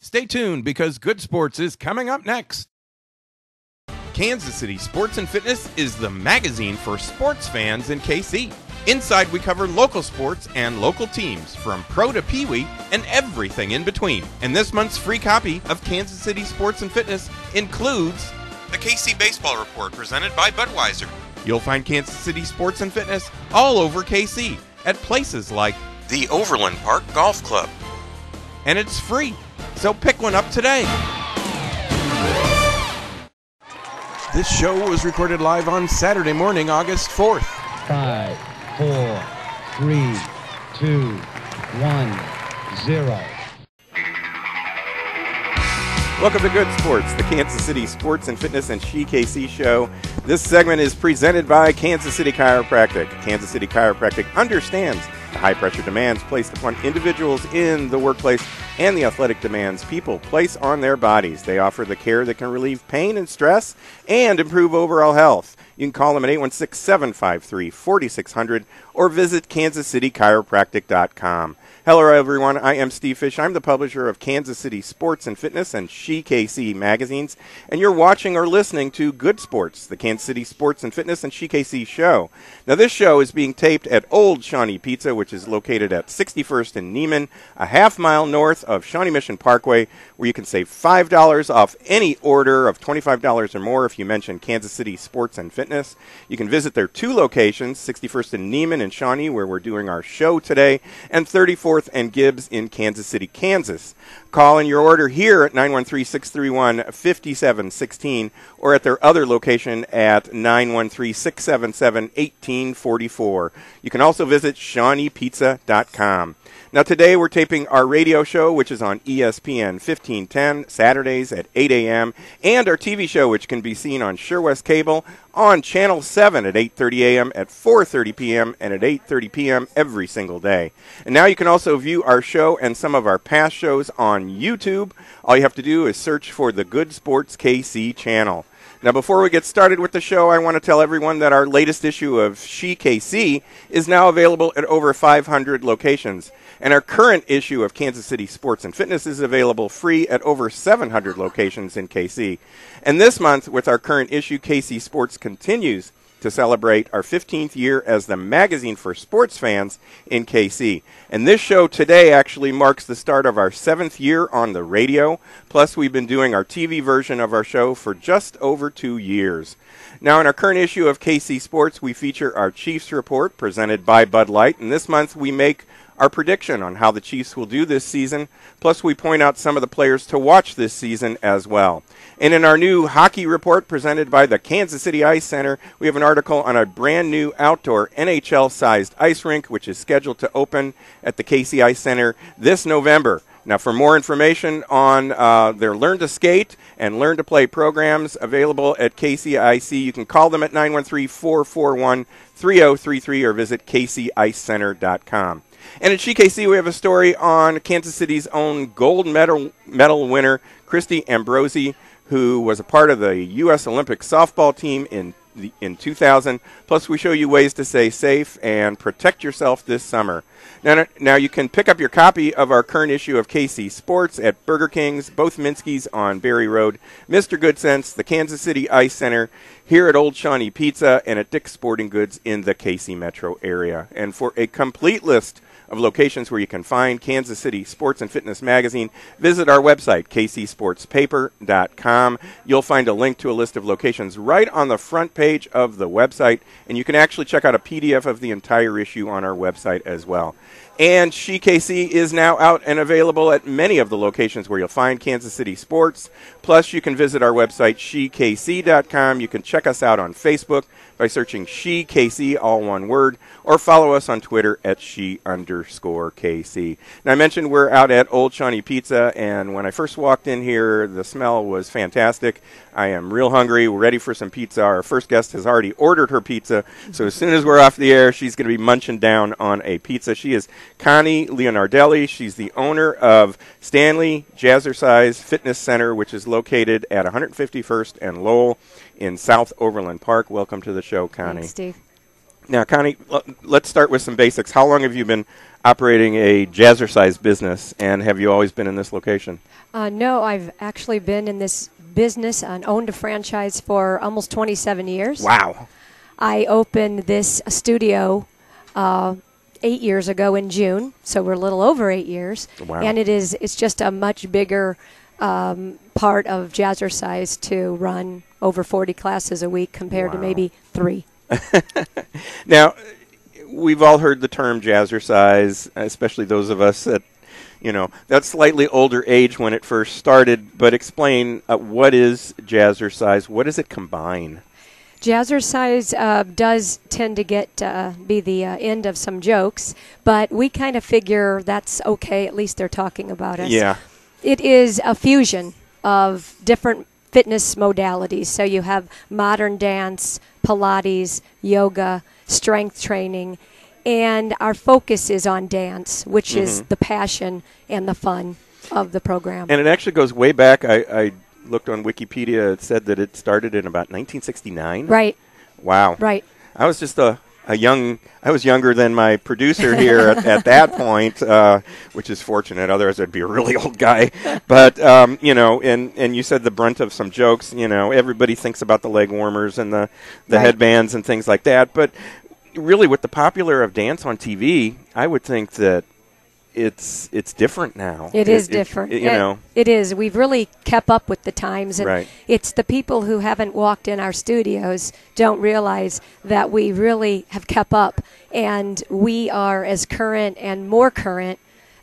Stay tuned because Good Sports is coming up next. Kansas City Sports and Fitness is the magazine for sports fans in KC. Inside, we cover local sports and local teams, from pro to pee wee and everything in between. And this month's free copy of Kansas City Sports and Fitness includes the KC Baseball Report presented by Budweiser. You'll find Kansas City Sports and Fitness all over KC at places like the Overland Park Golf Club. And it's free, so pick one up today. This show was recorded live on Saturday morning, August 4th. Five, four, three, two, one, zero. Welcome to Good Sports, the Kansas City Sports and Fitness and She KC show. This segment is presented by Kansas City Chiropractic. Kansas City Chiropractic understands the high pressure demands placed upon individuals in the workplace and the athletic demands people place on their bodies. They offer the care that can relieve pain and stress and improve overall health. You can call them at 816 753 4600 or visit kansascitychiropractic.com. Hello, everyone. I am Steve Fisch. I'm the publisher of Kansas City Sports and Fitness and She KC magazines, and you're watching or listening to Good Sports, the Kansas City Sports and Fitness and She KC show. Now, this show is being taped at Old Shawnee Pizza, which is located at 61st and Nieman, a half mile north of Shawnee Mission Parkway, where you can save $5 off any order of $25 or more if you mention Kansas City Sports and Fitness. You can visit their two locations, 61st and Nieman in Shawnee, where we're doing our show today, and 34th and Gibbs in Kansas City, Kansas. Call in your order here at 913 631 5716 or at their other location at 913 677 1844. You can also visit ShawneePizza.com. Now, today we're taping our radio show, which is on ESPN 1510, Saturdays at 8 a.m., and our TV show, which can be seen on SureWest Cable on Channel 7 at 8.30 a.m., at 4.30 p.m., and at 8.30 p.m. every single day. And now you can also view our show and some of our past shows on YouTube. All you have to do is search for the Good Sports KC channel. Now, before we get started with the show, I want to tell everyone that our latest issue of She KC is now available at over 500 locations. And our current issue of Kansas City Sports and Fitness is available free at over 700 locations in KC. And this month, with our current issue, KC Sports continues to celebrate our 15th year as the magazine for sports fans in KC. And this show today actually marks the start of our seventh year on the radio. Plus, we've been doing our TV version of our show for just over two years. Now, in our current issue of KC Sports, we feature our Chiefs report presented by Bud Light. And this month, we make our prediction on how the Chiefs will do this season. Plus, we point out some of the players to watch this season as well. And in our new hockey report presented by the Kansas City Ice Center, we have an article on a brand new outdoor NHL sized ice rink, which is scheduled to open at the KC Ice Center this November. Now, for more information on uh, their Learn to Skate and Learn to Play programs available at KCIC, you can call them at 913 441 3033 or visit kcicecenter.com. And at GKC, we have a story on Kansas City's own gold medal, medal winner, Christie Ambrosi, who was a part of the U.S. Olympic softball team in the, in 2000. Plus, we show you ways to stay safe and protect yourself this summer. Now, now you can pick up your copy of our current issue of KC Sports at Burger King's, both Minsky's on Barry Road, Mr. Goodcents, the Kansas City Ice Center, here at Old Shawnee Pizza, and at Dick's Sporting Goods in the KC metro area. And for a complete list of locations where you can find Kansas City Sports and Fitness Magazine, visit our website, kcsportspaper.com. You'll find a link to a list of locations right on the front page of the website, and you can actually check out a PDF of the entire issue on our website as well. And She KC is now out and available at many of the locations where you'll find Kansas City sports. Plus, you can visit our website, shekc.com. You can check us out on Facebook by searching She KC, all one word, or follow us on Twitter at She underscore KC. Now, I mentioned we're out at Old Shawnee Pizza, and when I first walked in here, the smell was fantastic. I am real hungry. We're ready for some pizza. Our first guest has already ordered her pizza, so as soon as we're off the air, she's going to be munching down on a pizza. She is Connie Leonardelli. She's the owner of Stanley Jazzercise Fitness Center, which is located at 151st and Lowell in South Overland Park. Welcome to the show, Connie. Thanks, Steve. Now, Connie, l- let's start with some basics. How long have you been operating a jazzercise business, and have you always been in this location? Uh, no, I've actually been in this business and owned a franchise for almost 27 years. Wow. I opened this studio uh, eight years ago in June, so we're a little over eight years. Wow. And it is it's just a much bigger um, part of Jazzercise to run over 40 classes a week compared to maybe three. Now, we've all heard the term jazzercise, especially those of us that, you know, that slightly older age when it first started. But explain uh, what is jazzercise? What does it combine? Jazzercise uh, does tend to get uh, be the uh, end of some jokes, but we kind of figure that's okay. At least they're talking about us. Yeah. It is a fusion of different fitness modalities. So you have modern dance, Pilates, yoga, strength training, and our focus is on dance, which is the passion and the fun of the program. And it actually goes way back. I, I looked on Wikipedia. It said that it started in about 1969. right, Wow. right. I was just a, a young. I was younger than my producer here at, at that point, uh, which is fortunate. Otherwise, I'd be a really old guy. But um, you know, and and you said the brunt of some jokes. You know, everybody thinks about the leg warmers and the the Right. headbands and things like that. But really, with the popular of dance on TV, I would think that it's it's different now. It is different. you It- know, it is. We've really kept up with the times, and Right. it's the people who haven't walked in our studios don't realize that we really have kept up, and we are as current and more current.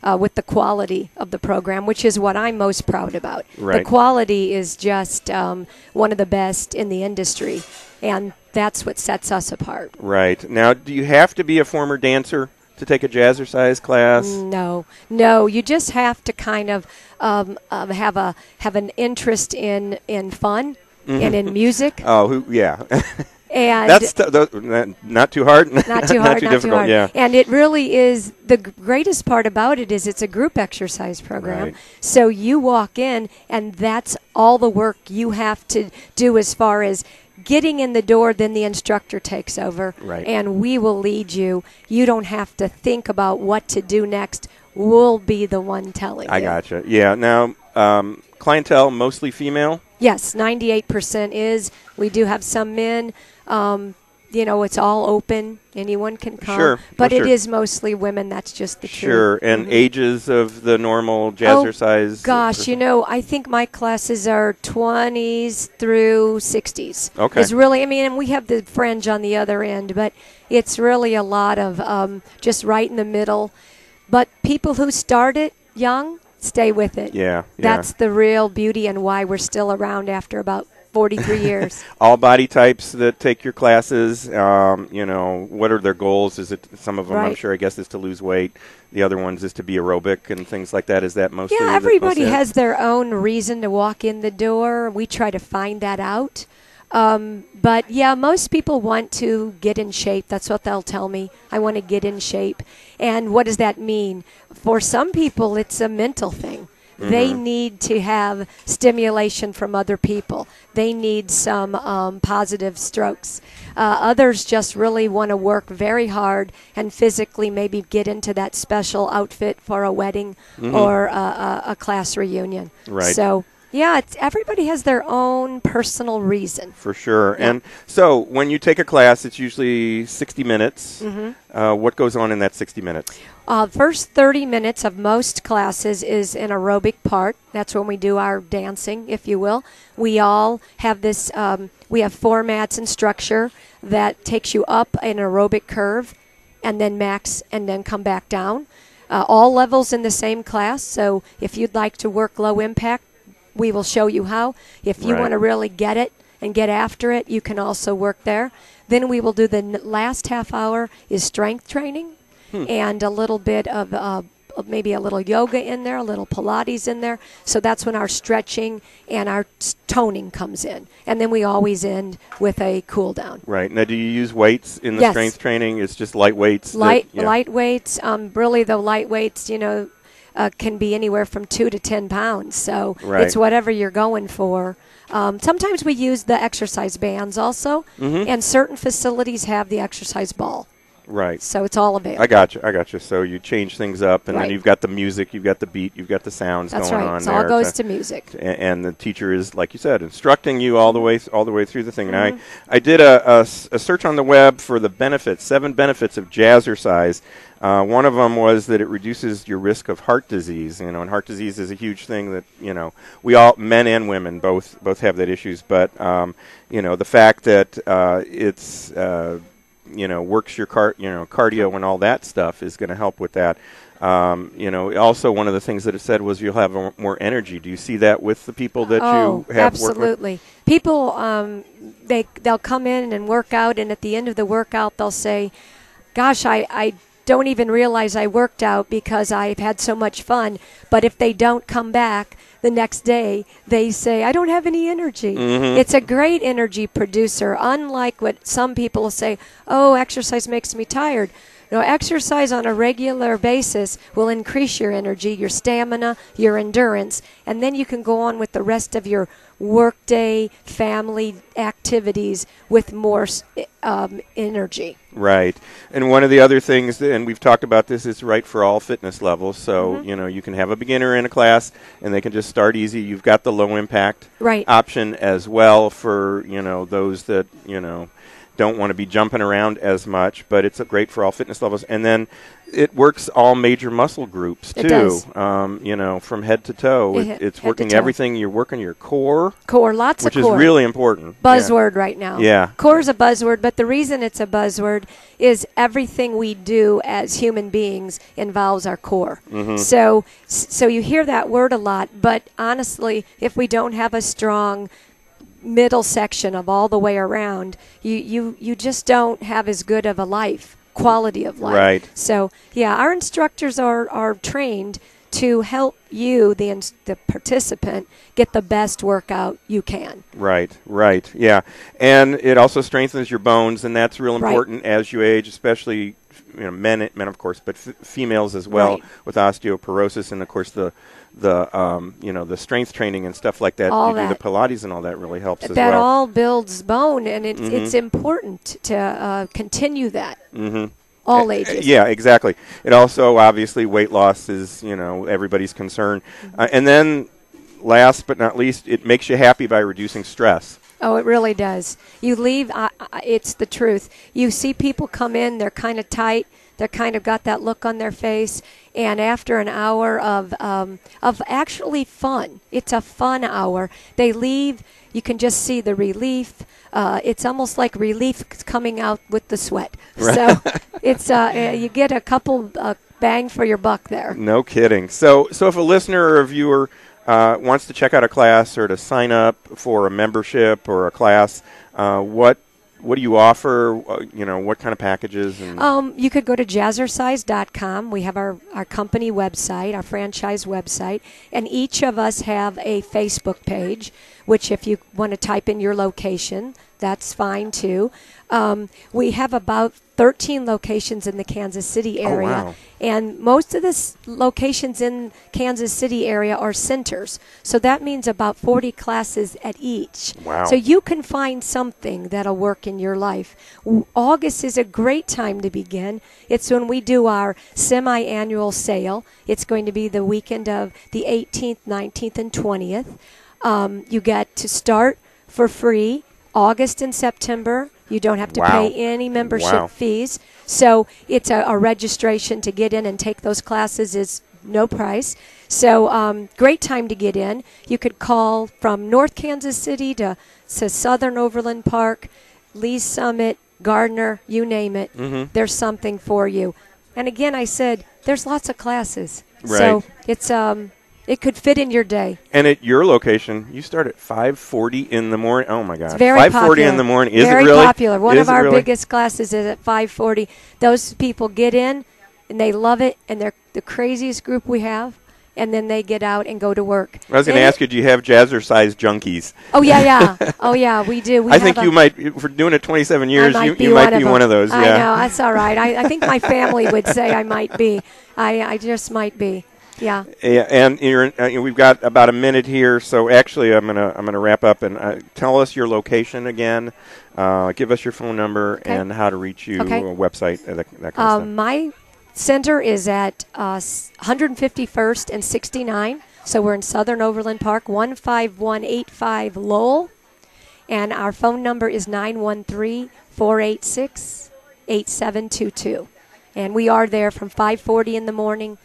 Uh, with the quality of the program, which is what I'm most proud about. Right. The quality is just um, one of the best in the industry, and that's what sets us apart. right now. Do you have to be a former dancer to take a jazzercise class? No, no. You just have to kind of um, um, have a have an interest in in fun and in music, Oh, who? Yeah. and That's t- th- not- not too hard. not too hard, not, difficult. hard. Yeah. And it really is the greatest part about it is it's a group exercise program. Right. So you walk in, and that's all the work you have to do as far as getting in the door. Then the instructor takes over, Right. and we will lead you. You don't have to think about what to do next. We'll be the one telling you. I you. gotcha. Yeah. Now, um, clientele mostly female. Yes, 98% is. We do have some men. Um, you know, it's all open. Anyone can come. Sure, But well, it sure. is mostly women. That's just the truth. Sure. And Mhm. ages of the normal jazzercise? Oh, jazzercise. Gosh, you know, I think my classes are 20s through 60s. Okay. It's really, I mean, and we have the fringe on the other end, but it's really a lot of um, just right in the middle. But people who start it young stay with it. Yeah. Yeah. That's the real beauty and why we're still around after about 43 years. all body types that take your classes. Um, you know, what are their goals? Is it some of them? I'm sure. I guess is to lose weight. The other ones is to be aerobic and things like that. Is that mostly? Yeah, everybody has their own reason to walk in the door. We try to find that out. Um, but yeah, most people want to get in shape. That's what they'll tell me. I want to get in shape. And what does that mean? For some people, it's a mental thing. They Mm-hmm. need to have stimulation from other people. They need some um, positive strokes. Uh, others just really want to work very hard and physically maybe get into that special outfit for a wedding or a, a, a class reunion. Mm-hmm. Right. So, yeah, it's, everybody has their own personal reason. For sure. Yeah. And so when you take a class, it's usually 60 minutes. Mm-hmm. Uh, what goes on in that 60 minutes? Uh, first 30 minutes of most classes is an aerobic part. That's when we do our dancing, if you will. We all have this, um, we have formats and structure that takes you up an aerobic curve and then max and then come back down. Uh, all levels in the same class. So if you'd like to work low impact, we will show you how. If you Right. want to really get it and get after it, you can also work there. Then we will do the last half hour is strength training and a little bit of uh, maybe a little yoga in there, a little Pilates in there. So that's when our stretching and our toning comes in. And then we always end with a cool down. Right. Now, do you use weights in the Yes. strength training? It's just light weights. that- Light yeah. light weights, um, really the light weights, you know, uh, can be anywhere from two to ten pounds. So Right. it's whatever you're going for. Um, sometimes we use the exercise bands also, Mm-hmm. and certain facilities have the exercise ball. Right. So it's all available. I got you. I got you. So you change things up, and Right. then you've got the music, you've got the beat, you've got the sounds That's going right. on It all goes to- to music. a- and the teacher is, like you said, instructing you all the way all the way through the thing. And Mm-hmm. I, I did a a search on the web for the benefits, seven benefits of jazzercise. Uh, one of them was that it reduces your risk of heart disease. You know, and heart disease is a huge thing that you know we all, men and women, both both have that issues. But um, you know, the fact that uh, it's uh, you know works your car you know cardio and all that stuff is going to help with that um, you know also one of the things that it said was you'll have more energy do you see that with the people that oh, you have absolutely. People, um, they they'll come in and work out, and at the end of the workout, they'll say, "Gosh, I I." Don't even realize I worked out because I've had so much fun. But if they don't come back the next day, they say, I don't have any energy. Mm-hmm. It's a great energy producer, unlike what some people say, oh, exercise makes me tired. No, exercise on a regular basis will increase your energy, your stamina, your endurance, and then you can go on with the rest of your workday, family activities with more um, energy. Right. And one of the other things, that, and we've talked about this, is right for all fitness levels. So, Mm-hmm. you know, you can have a beginner in a class and they can just start easy. You've got the low impact Right. option as well for, you know, those that, you know, don't want to be jumping around as much, but it's great for all fitness levels. And then it works all major muscle groups too. It does. Um, you know, from head to toe. It- It, it's head to working toe. everything. You're working your core, Core, lots which of is really important. Yeah. buzzword right now. Yeah. Core is a buzzword, but the reason it's a buzzword is everything we do as human beings involves our core. Mm-hmm. So so you hear that word a lot, but honestly, if we don't have a strong middle section of all the way around, you you you just don't have as good of a life, quality of life. Right. So, yeah, our instructors are are trained to help you the the participant get the best workout you can. Right, right, yeah, and it also strengthens your bones, and that's real Right. important as you age, especially you know men, men of course, but f- females as well Right. with osteoporosis, and of course the the um, you know the strength training and stuff like that. All you do the Pilates and all that really helps as that well. all builds bone, and it's Mm-hmm. it's important to uh, continue that. Mm-hmm. All ages. Yeah, exactly. It also obviously weight loss is you know everybody's concern, Mm-hmm. uh, and then last but not least, it makes you happy by reducing stress. Oh, it really does. You leave, I I- it's the truth. You see people come in, they're kind of tight, they're kind of got that look on their face, and after an hour of um, of actually fun, it's a fun hour. They leave. You can just see the relief. Uh, it's almost like relief coming out with the sweat. So it's uh, uh, you get a couple uh, bang for your buck there. No kidding. So, so if a listener or a viewer uh, wants to check out a class or to sign up for a membership or a class, uh, what what do you offer? Uh, you know, what kind of packages? Um, you could go to jazzercise.com. We have our, our company website, our franchise website, and each of us have a Facebook page, which if you want to type in your location, that's fine too. Um, we have about 13 locations in the Kansas City Oh, area, wow. and most of the s- locations in Kansas City area are centers. So that means about 40 classes at each. Wow. So you can find something that'll work in your life. W- August is a great time to begin. It's when we do our semi annual sale. It's going to be the weekend of the 18th, 19th, and 20th. Um, you get to start for free August and September. You don't have to Wow. pay any membership Wow. fees. So it's a, a registration to get in and take those classes is no price. So um, great time to get in. You could call from North Kansas City to, to Southern Overland Park, Lee's Summit, Gardner, you name it. Mm-hmm. There's something for you. And again, I said there's lots of classes. Right. So it's um, it could fit in your day. and at your location, you start at five forty in the morning. Oh my God, It's very five popular. in the morning. Is very it really popular. One Is of our really? biggest classes is at 5:40. Those people get in and they love it, and they're the craziest group we have. And then they get out and go to work. I was going to ask you, do you have jazzercise junkies? Oh yeah, yeah. Oh yeah, we do. We I think you might, for doing it 27 years, might you, you might of be them. one of those. I yeah. know that's all right. I, I think my family would say I might be. I, I just might be. Yeah. Yeah, and you're, uh, we've got about a minute here, so actually, I'm gonna I'm gonna wrap up and uh, tell us your location again. Uh, give us your phone number Okay. and how to reach you, Okay. a website, uh, that, that kind of Um, my center is at uh, 151st and 69. So we're in Southern Overland Park, 15185 Lowell. And our phone number is 913 486 8722. And we are there from 540 in the morning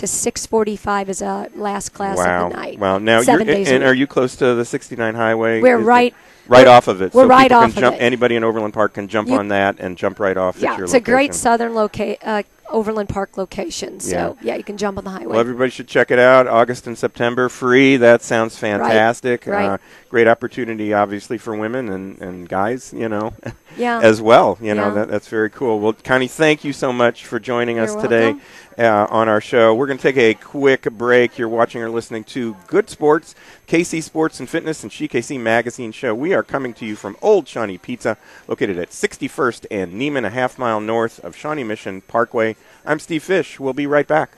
to 645 is a last class. Wow, of the night. wow. Now, Seven days a and are you close to the 69 highway? We're Is right- right we're- off of it. we're so right off can of jump. it. Anybody in Overland Park can jump You- on that and jump right off. Yeah, at your it's a great southern loca- uh, Overland Park location. So, Yeah. yeah. you can jump on the highway. Well, everybody should check it out. August and September, free. That sounds fantastic. right. Uh, great opportunity, obviously, for women and, and guys, you know, Yeah. as well. You know, Yeah. that, that's very cool. Well, Connie, thank you so much for joining us You're today uh, on our show. We're going to take a quick break. You're watching or listening to Good Sports, KC Sports and Fitness, and SheKC Magazine Show. We are coming to you from Old Shawnee Pizza, located at 61st and Nieman, a half mile north of Shawnee Mission Parkway. I'm Steve Fisch. We'll be right back.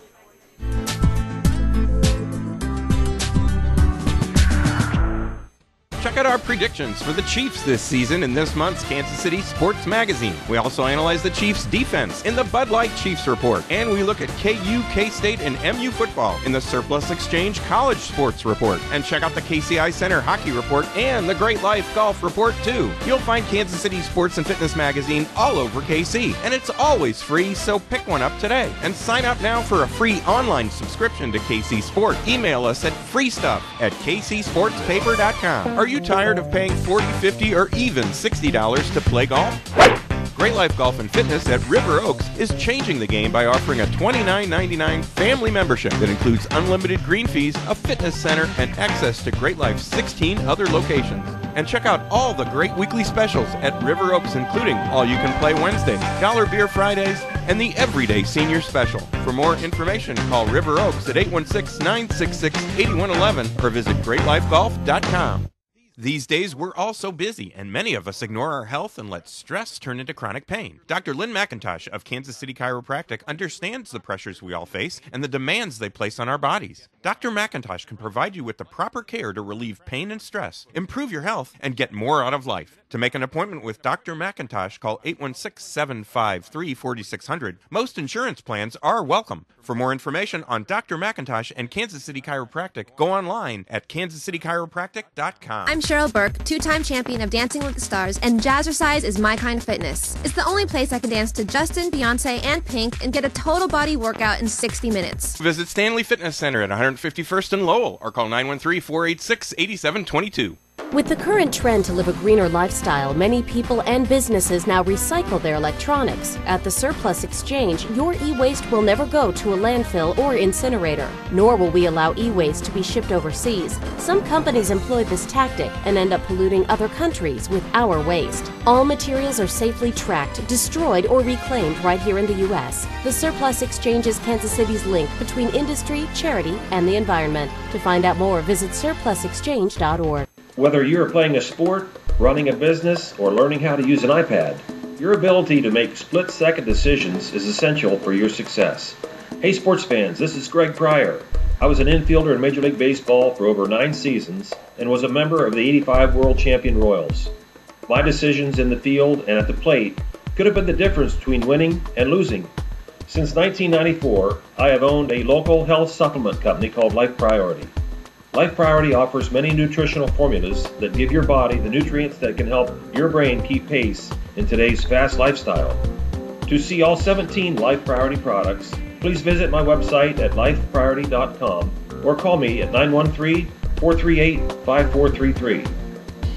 Check out our predictions for the Chiefs this season in this month's Kansas City Sports Magazine. We also analyze the Chiefs' defense in the Bud Light Chiefs Report, and we look at KU, K State, and MU football in the Surplus Exchange College Sports Report. And check out the KCI Center Hockey Report and the Great Life Golf Report, too. You'll find Kansas City Sports and Fitness Magazine all over KC, and it's always free, so pick one up today. And sign up now for a free online subscription to KC Sport. Email us at freestuff at kcsportspaper.com. Are you tired of paying $40, $50, or even $60 to play golf? Great Life Golf and Fitness at River Oaks is changing the game by offering a $29.99 family membership that includes unlimited green fees, a fitness center, and access to Great Life's 16 other locations. And check out all the great weekly specials at River Oaks, including All You Can Play Wednesdays, Dollar Beer Fridays, and the Everyday Senior Special. For more information, call River Oaks at 816 966 8111 or visit greatlifegolf.com. These days, we're all so busy, and many of us ignore our health and let stress turn into chronic pain. Dr. Lynn McIntosh of Kansas City Chiropractic understands the pressures we all face and the demands they place on our bodies. Dr. McIntosh can provide you with the proper care to relieve pain and stress, improve your health, and get more out of life. To make an appointment with Dr. McIntosh, call 816 753 4600. Most insurance plans are welcome. For more information on Dr. McIntosh and Kansas City Chiropractic, go online at kansascitychiropractic.com. I'm Cheryl Burke, two time champion of Dancing with the Stars, and Jazzercise is my kind of fitness. It's the only place I can dance to Justin, Beyonce, and Pink and get a total body workout in 60 minutes. Visit Stanley Fitness Center at 151st and Lowell or call 913 486 8722. With the current trend to live a greener lifestyle, many people and businesses now recycle their electronics. At the Surplus Exchange, your e waste will never go to a landfill or incinerator, nor will we allow e waste to be shipped overseas. Some companies employ this tactic and end up polluting other countries with our waste. All materials are safely tracked, destroyed, or reclaimed right here in the U.S. The Surplus Exchange is Kansas City's link between industry, charity, and the environment. To find out more, visit surplusexchange.org. Whether you are playing a sport, running a business, or learning how to use an iPad, your ability to make split second decisions is essential for your success. Hey, sports fans, this is Greg Pryor. I was an infielder in Major League Baseball for over nine seasons and was a member of the 85 World Champion Royals. My decisions in the field and at the plate could have been the difference between winning and losing. Since 1994, I have owned a local health supplement company called Life Priority. Life Priority offers many nutritional formulas that give your body the nutrients that can help your brain keep pace in today's fast lifestyle. To see all 17 Life Priority products, please visit my website at lifepriority.com or call me at 913 438 5433.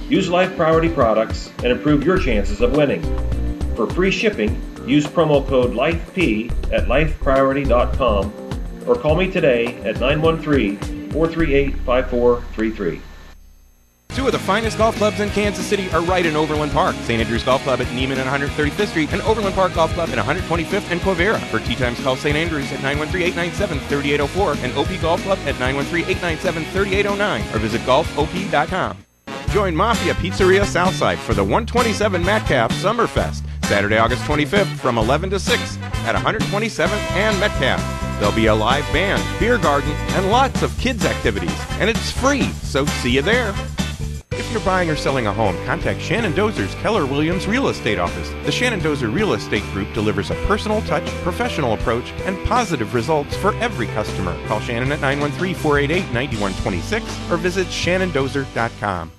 Use Life Priority products and improve your chances of winning. For free shipping, use promo code LIFEP at lifepriority.com or call me today at 913 438 5433. Two of the finest golf clubs in Kansas City are right in Overland Park. St. Andrews Golf Club at Nieman and 135th Street and Overland Park Golf Club at 125th and Quivira. For tee times, call St. Andrews at 913-897-3804 and OP Golf Club at 913-897-3809 or visit golfop.com. Join Mafia Pizzeria Southside for the 127 Metcalf Summerfest, Saturday, August 25th from 11 to 6 at 127th and Metcalf. There'll be a live band, beer garden, and lots of kids' activities. And it's free, so see you there. If you're buying or selling a home, contact Shannon Dozer's Keller Williams Real Estate Office. The Shannon Dozer Real Estate Group delivers a personal touch, professional approach, and positive results for every customer. Call Shannon at 913 488 9126 or visit shannondozer.com.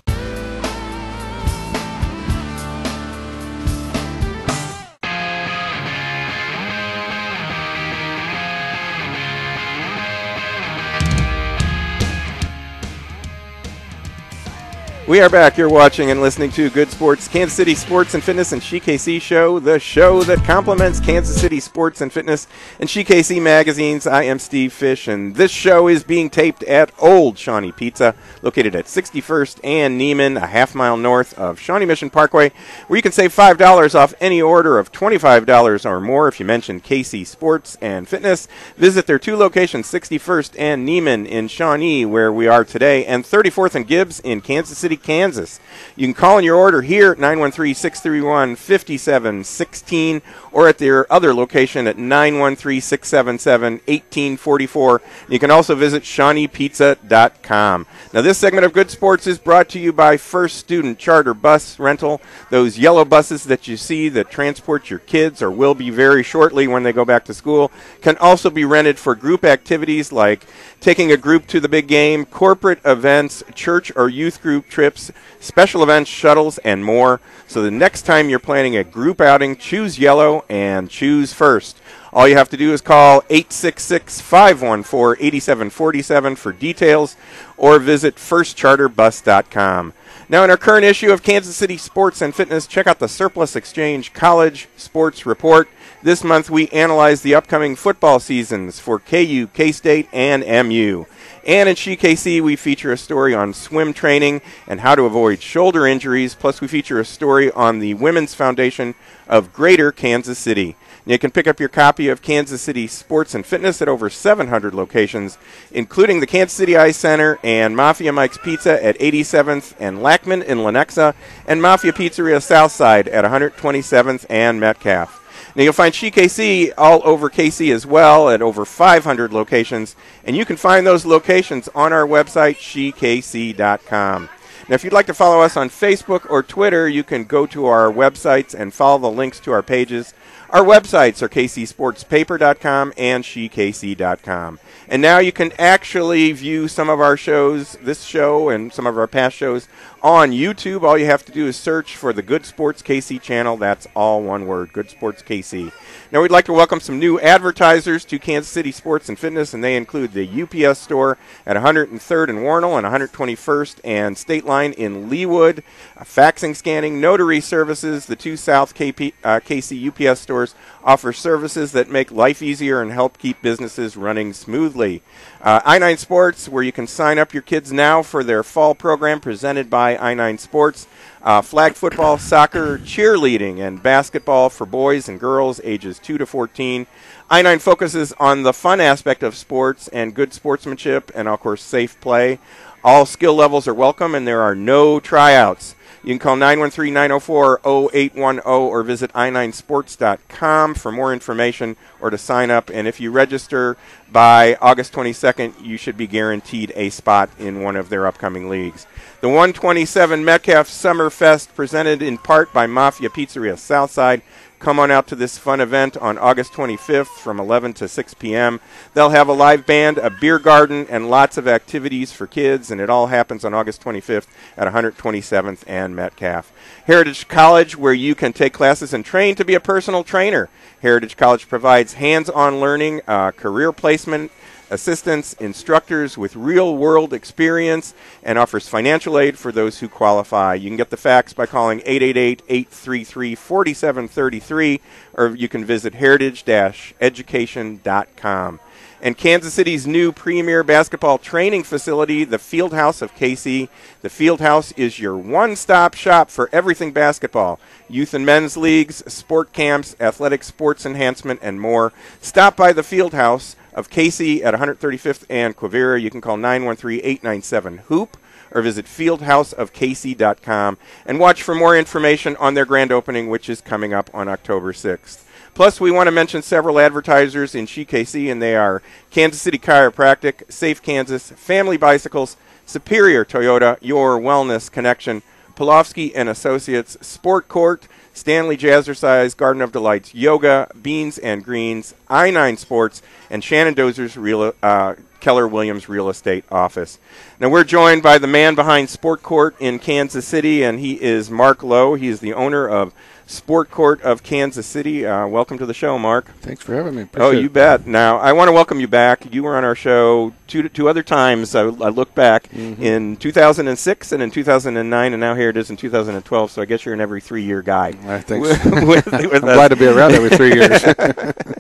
We are back. You're watching and listening to Good Sports, Kansas City Sports and Fitness and SheKC Show, the show that complements Kansas City Sports and Fitness and SheKC magazines. I am Steve Fisch, and this show is being taped at Old Shawnee Pizza, located at 61st and Nieman, a half mile north of Shawnee Mission Parkway, where you can save $5 off any order of $25 or more if you mention KC Sports and Fitness. Visit their two locations, 61st and Nieman in Shawnee, where we are today, and 34th and Gibbs in Kansas City. Kansas. You can call in your order here at 913 631 5716 or at their other location at 913 677 1844. You can also visit ShawneePizza.com. Now, this segment of Good Sports is brought to you by First Student Charter Bus Rental. Those yellow buses that you see that transport your kids or will be very shortly when they go back to school can also be rented for group activities like taking a group to the big game, corporate events, church or youth group trips, special events, shuttles, and more. So the next time you're planning a group outing, choose yellow and choose first. All you have to do is call 866 514 8747 for details or visit firstcharterbus.com. Now, in our current issue of Kansas City Sports and Fitness, check out the Surplus Exchange College Sports Report. This month, we analyze the upcoming football seasons for KU, K State, and MU. And in SheKC, we feature a story on swim training and how to avoid shoulder injuries. Plus, we feature a story on the Women's Foundation of Greater Kansas City. You can pick up your copy of Kansas City Sports and Fitness at over 700 locations, including the Kansas City Ice Center and Mafia Mike's Pizza at 87th and Lackman in Lenexa, and Mafia Pizzeria Southside at 127th and Metcalf. Now you'll find SheKC all over KC as well at over 500 locations, and you can find those locations on our website, shekc.com. Now, if you'd like to follow us on Facebook or Twitter, you can go to our websites and follow the links to our pages. Our websites are kcsportspaper.com and shekc.com. And now you can actually view some of our shows, this show and some of our past shows, on YouTube. All you have to do is search for the Good Sports KC channel. That's all one word, Good Sports KC. Now, we'd like to welcome some new advertisers to Kansas City Sports and Fitness, and they include the UPS store at 103rd and Wornall and 121st and State Line in Leawood, uh, faxing, scanning, notary services. The two South KP, uh, KC UPS stores offer services that make life easier and help keep businesses running smoothly. Uh, I9 Sports, where you can sign up your kids now for their fall program presented by I9 Sports. Uh, flag football, soccer, cheerleading, and basketball for boys and girls ages 2 to 14. I9 focuses on the fun aspect of sports and good sportsmanship and, of course, safe play. All skill levels are welcome, and there are no tryouts. You can call 913 904 0810 or visit i9sports.com for more information or to sign up. And if you register by August 22nd, you should be guaranteed a spot in one of their upcoming leagues. The 127 Metcalf Summer Fest, presented in part by Mafia Pizzeria Southside, Come on out to this fun event on August 25th from 11 to 6 p.m. They'll have a live band, a beer garden, and lots of activities for kids, and it all happens on August 25th at 127th and Metcalf. Heritage College, where you can take classes and train to be a personal trainer. Heritage College provides hands on learning, uh, career placement, assistance, instructors with real world experience, and offers financial aid for those who qualify. You can get the facts by calling 888 833 4733, or you can visit heritage education.com. And Kansas City's new premier basketball training facility, the Fieldhouse of KC. The Fieldhouse is your one stop shop for everything basketball youth and men's leagues, sport camps, athletic sports enhancement, and more. Stop by the Fieldhouse of KC at 135th and Quivira. You can call 913 897 HOOP or visit fieldhouseofkc.com and watch for more information on their grand opening, which is coming up on October 6th. Plus, we want to mention several advertisers in SheKC, and they are Kansas City Chiropractic, Safe Kansas, Family Bicycles, Superior Toyota, Your Wellness Connection, Pulofsky and Associates, Sport Court, Stanley Jazzercise, Garden of Delights, Yoga, Beans and Greens, I9 Sports, and Shannon Dozer's real, uh, Keller Williams Real Estate Office. Now, we're joined by the man behind Sport Court in Kansas City, and he is Marc Loe. He is the owner of Sport Court of Kansas City. Uh, welcome to the show, Marc. Thanks for having me. oh, you it. bet. Now, I want to welcome you back. You were on our show two two other times. I, I look back Mm-hmm. in 2006 and in 2009, and now here it is in 2012. So I guess you're an every three year guy. I think with, so. with, with I'm glad to be around every three years.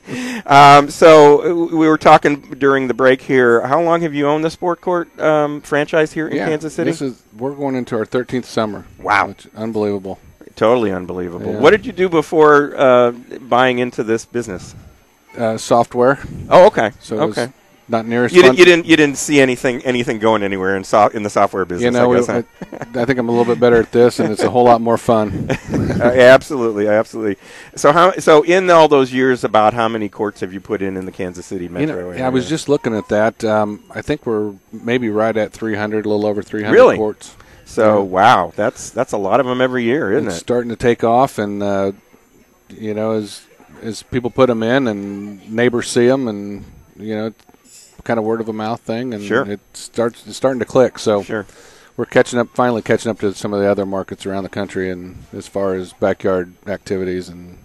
Um, so we were talking during the break here. How long have you owned the Sport Court um, franchise here in yeah, Kansas City? This is we're going into our 13th summer. Wow. Unbelievable. totally unbelievable. Yeah. What did you do before uh, buying into this business? Uh, software. Oh, okay. So it was okay. Not near as You, fun. didn't, you didn't. You didn't see anything. Anything going anywhere in so, in the software business. You know, I, guess, we- huh? I, I think I'm a little bit better at this, and it's a whole lot more fun. Uh, absolutely, absolutely. So how? So in all those years, about how many courts have you put in in the Kansas City metro You know, area? I was just looking at that. Um, I think we're maybe right at 300, a little over 300 Really? courts. So Yeah. wow, that's that's a lot of them every year, isn't it's it? starting to take off, and uh, you know, as as people put them in, and neighbors see them, and you know, it's kind of word of a mouth thing, and Sure. it starts it's starting to click. So Sure. we're catching up, finally catching up to some of the other markets around the country, and as far as backyard activities and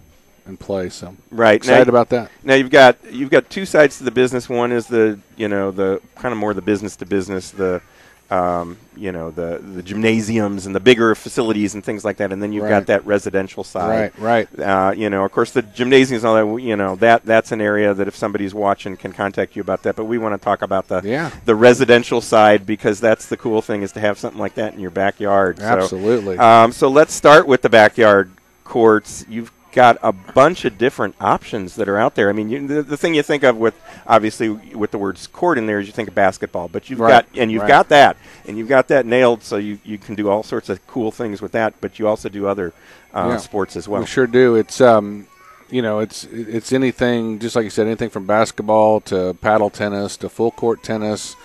and play. So Right. excited now, about that. Now you've got you've got two sides to the business. One is the you know the kind of more the business to business, the um, you know the the gymnasiums and the bigger facilities and things like that, and then you've got that residential side. Right, right. Uh, you know, of course, the gymnasiums and all that. You know, that that's an area that if somebody's watching can contact you about that. But we want to talk about the Yeah. the residential side because that's the cool thing is to have something like that in your backyard. So, Absolutely. um, so let's start with the backyard courts. You've got a bunch of different options that are out there. I mean, you, the, the thing you think of with obviously with the words court in there is you think of basketball, but you've Right, got and you've right. got that and you've got that nailed. So you, you can do all sorts of cool things with that, but you also do other uh, Yeah. sports as well. We sure do. It's um, you know, it's it's anything. Just like you said, anything from basketball to paddle tennis to full court tennis,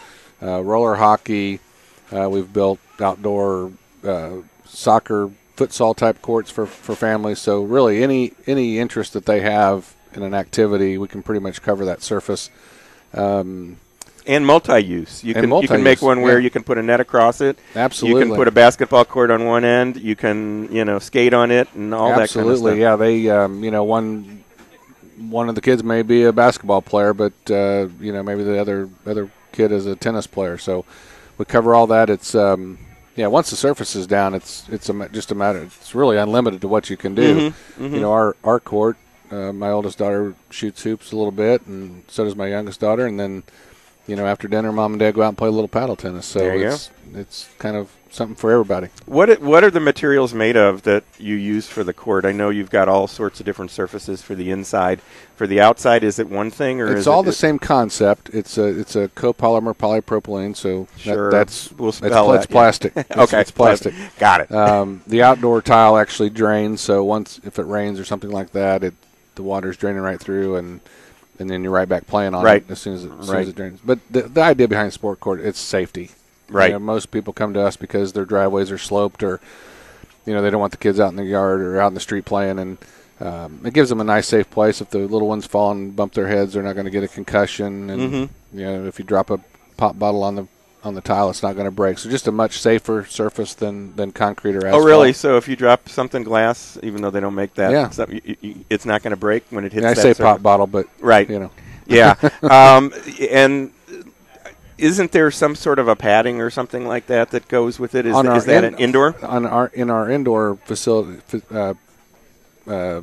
uh, roller hockey. Uh, we've built outdoor uh, soccer, futsal type courts for for families. So really, any any interest that they have in an activity, we can pretty much cover that surface. Um, and multi-use. You And can you can make one where yeah. you can put a net across it. Absolutely. You can put a basketball court on one end. You can you know skate on it and all Absolutely, that kind of stuff. yeah. They, um, you know, one one of the kids may be a basketball player, but uh, you know, maybe the other other kid is a tennis player. So we cover all that. It's um, yeah. Once the surface is down, it's it's a, just a matter. It's really unlimited to what you can do. Mm-hmm, You know, our our court. Uh, my oldest daughter shoots hoops a little bit, and so does my youngest daughter. And then, you know, after dinner, mom and dad go out and play a little paddle tennis. So it's it's kind of something for everybody. What it- what are the materials made of that you use for the court? I know you've got all sorts of different surfaces for the inside. For the outside, is it one thing or It's is all it, the same concept. It's a it's a copolymer polypropylene, so that- that's We'll spell it's that, yeah. plastic. It's, okay, it's plastic. Got it. Um, the outdoor tile actually drains, so once if it rains or something like that, it the water's draining right through, and and then you're right back playing on Right. it as soon as it, as soon Right. as it drains. But the, the idea behind sport court, it's safety. Right. You know, most people come to us because their driveways are sloped, or you know they don't want the kids out in the yard or out in the street playing, and um, it gives them a nice, safe place. If the little ones fall and bump their heads, they're not going to get a concussion. And Mm-hmm. you know, if you drop a pop bottle on the on the tile, it's not going to break. So just a much safer surface than than concrete or asphalt. oh, really? So if you drop something glass, even though they don't make that, Yeah. stuff, you, you- it's not going to break when it hits. Yeah, I say surface? pop bottle, but Right. you know, Yeah. um, and isn't there some sort of a padding or something like that that goes with it? Is, is that in- an indoor? on our in our indoor facility uh, uh,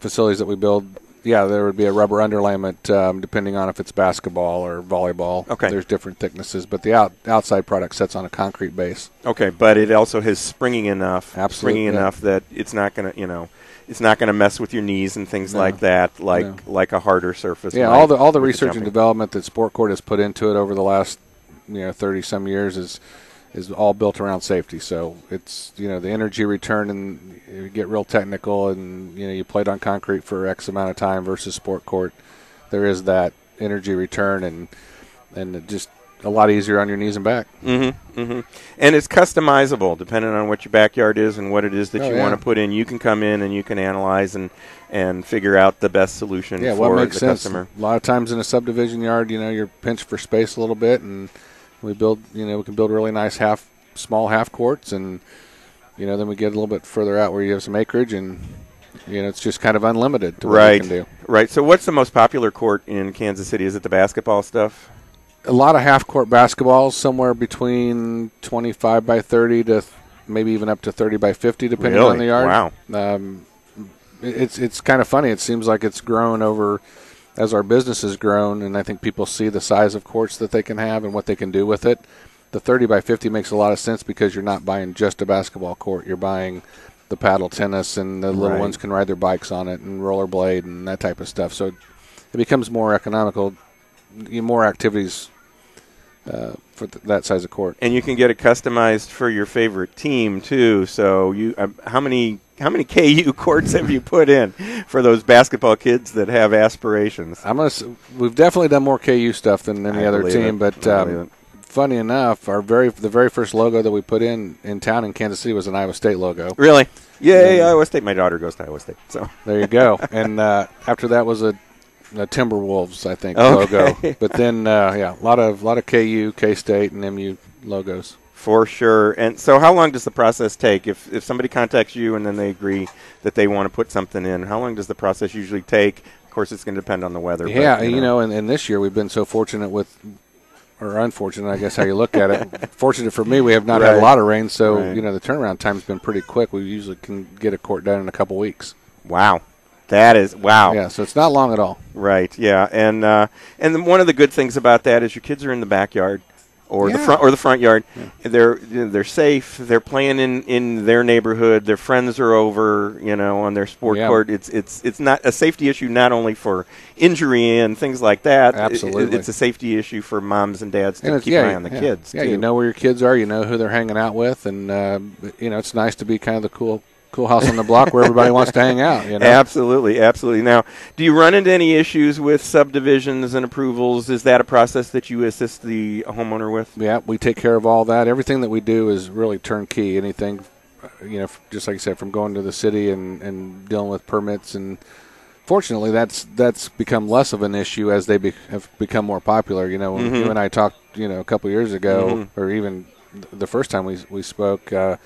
facilities that we build. Yeah, there would be a rubber underlayment um, depending on if it's basketball or volleyball. Okay. there's different thicknesses, but the out, outside product sets on a concrete base. Okay, but it also has springing enough, Absolute- springing yeah. enough that it's not going to, you know, it's not going to mess with your knees and things No. like that, like No. like a harder surface. Yeah, all the all the research and development that Sport Court has put into it over the last you know thirty some years is is all built around safety. So it's you know the energy return and you get real technical and you know you played on concrete for X amount of time versus sport court. There is that energy return and and just a lot easier on your knees and back. Mm-hmm, mm-hmm. And it's customizable depending on what your backyard is and what it is that Oh, you yeah. want to put in. You can come in and you can analyze and and figure out the best solution Yeah, for what makes the sense? customer. A lot of times in a subdivision yard, you know, you're pinched for space a little bit, and we build, you know, we can build really nice half, small half courts, and you know, then we get a little bit further out where you have some acreage, and you know, it's just kind of unlimited to what Right, we can do. right. So, what's the most popular court in Kansas City? Is it the basketball stuff? A lot of half court basketballs, somewhere between 25 by 30 to maybe even up to 30 by 50, depending Really? on the yard. Wow. Um, it's it's kind of funny. It seems like it's grown over as our business has grown, and I think people see the size of courts that they can have and what they can do with it. The 30 by 50 makes a lot of sense because you're not buying just a basketball court. You're buying the paddle tennis, and the little Right. ones can ride their bikes on it, and rollerblade, and that type of stuff. So it becomes more economical, more activities uh, for th- that size of court. And you can get it customized for your favorite team too. So, you uh, how many how many KU courts have you put in for those basketball kids that have aspirations? I'm gonna. s- We've definitely done more KU stuff than any I other team, it. but um, funny enough, our very the very first logo that we put in in town in Kansas City was an Iowa State logo. Really? Yay, Yeah. Iowa State. My daughter goes to Iowa State. So, There you go. and uh, after that was a, a Timberwolves, I think, Okay. logo. But then, uh, yeah, a lot of lot of KU, K State, and MU logos. For sure. And so, how long does the process take? If if somebody contacts you and then they agree that they want to put something in, how long does the process usually take? Of course, it's going to depend on the weather. but, Yeah, you know, and, and this year we've been so fortunate with, or unfortunate, I guess how you look at it. fortunate for me, we have not had a lot of rain, so Right. you know the turnaround time's been pretty quick. We usually can get a court done in a couple weeks. Wow, that is wow. Yeah, so it's not long at all. Right. Yeah. And uh, and then one of the good things about that is your kids are in the backyard. Or the front, or the front yard. They're they're safe. They're playing in, in their neighborhood. Their friends are over, you know, on their sport Yeah. court. It's it's it's not a safety issue not only for injury and things like that. It- it- Absolutely. it's a safety issue for moms and dads to And keep yeah, an eye on the yeah. kids. Yeah, too. you know where your kids are. You know who they're hanging out with, and uh, you know it's nice to be kind of the cool cool house on the block where everybody wants to hang out. You know, Absolutely, absolutely. Now, do you run into any issues with subdivisions and approvals? Is that a process that you assist the homeowner with? Yeah, we take care of all that. Everything that we do is really turnkey. Anything, you know, just like I said, from going to the city and, and dealing with permits, and fortunately, that's that's become less of an issue as they be, have become more popular. You know, when Mm-hmm. you and I talked, you know, a couple years ago, or even th- the first time we we spoke, uh,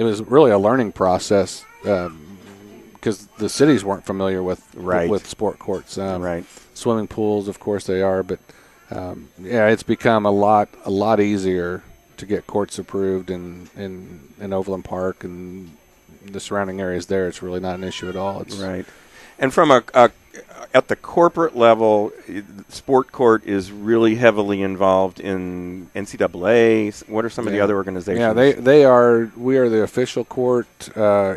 it was really a learning process. because the cities weren't familiar with Right. with sport courts, um, Right. Swimming pools, of course, they are, but um, yeah, it's become a lot a lot easier to get courts approved in in, in Overland Park and the surrounding areas. There, it's really not an issue at all. It's Right. And from a, a at the corporate level, sport court is really heavily involved in NCAA. What are some of the other organizations? Yeah, they they are. We are the official court, uh,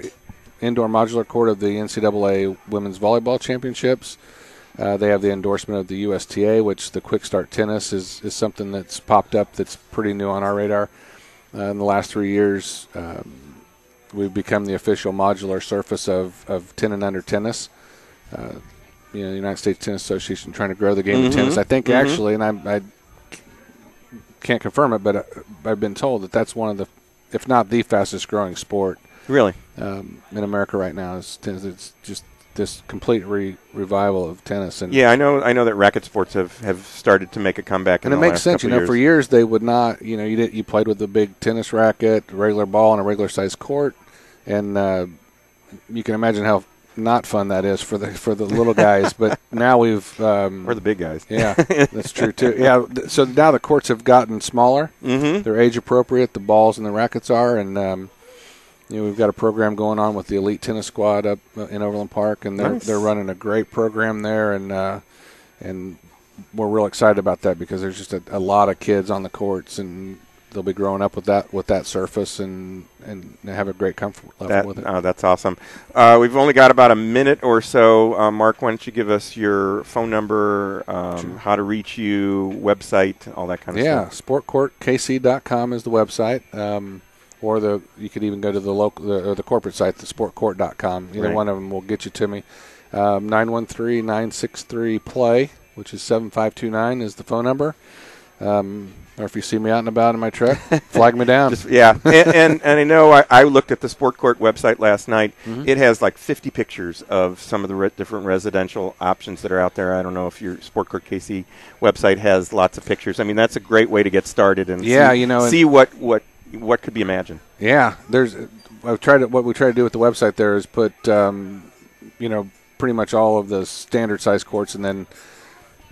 indoor modular court of the NCAA Women's Volleyball Championships. Uh, they have the endorsement of the USTA, which the Quick Start Tennis is is something that's popped up that's pretty new on our radar. Uh, in the last three years, um, we've become the official modular surface of, of 10 and under tennis. Uh, you know, the United States Tennis Association trying to grow the game of Mhm, tennis. I think mhm. actually, and I, I can't confirm it, but uh, I've been told that that's one of the, if not the fastest growing sport really. um, in America right now. Is tennis. It's just this complete re- revival of tennis, and Yeah, I know. I know that racket sports have, have started to make a comeback. and it makes sense. You know, for years. years they would not. You know, you did you played with a big tennis racket, regular ball, and a regular sized court, and uh, you can imagine how not fun that is for the for the little guys. but now we've um, Or the big guys. yeah, that's true too. Yeah, th- so now the courts have gotten smaller. Mm-hmm. They're age appropriate. The balls and the rackets are, and um, you know we've got a program going on with the elite tennis squad up uh, in Overland Park, and they're Nice. they're running a great program there, and uh, and we're real excited about that because there's just a, a lot of kids on the courts, and they'll be growing up with that with that surface and and have a great comfort level That, with it. oh, that's awesome. Uh, we've only got about a minute or so. Uh, Marc, why don't you give us your phone number, um, how to reach you, website, all that kind of yeah, stuff? Yeah, sportcourtkc.com is the website. Um, or the you could even go to the local the, or the corporate site, the sportcourt.com. Either Right. one of them will get you to me. Um, 913-963 play, which is 7529 is the phone number. Um, or if you see me out and about in my truck, flag me down. Just, yeah, and, and and I know I, I looked at the Sport Court website last night. Mm-hmm. It has like 50 pictures of some of the re- different residential options that are out there. I don't know if your Sport Court KC website has lots of pictures. I mean, that's a great way to get started and Yeah, see, you know, see what what what could be imagined. Yeah, there's. I've tried to, what we try to do with the website there is put, um, you know, pretty much all of the standard size courts, and then,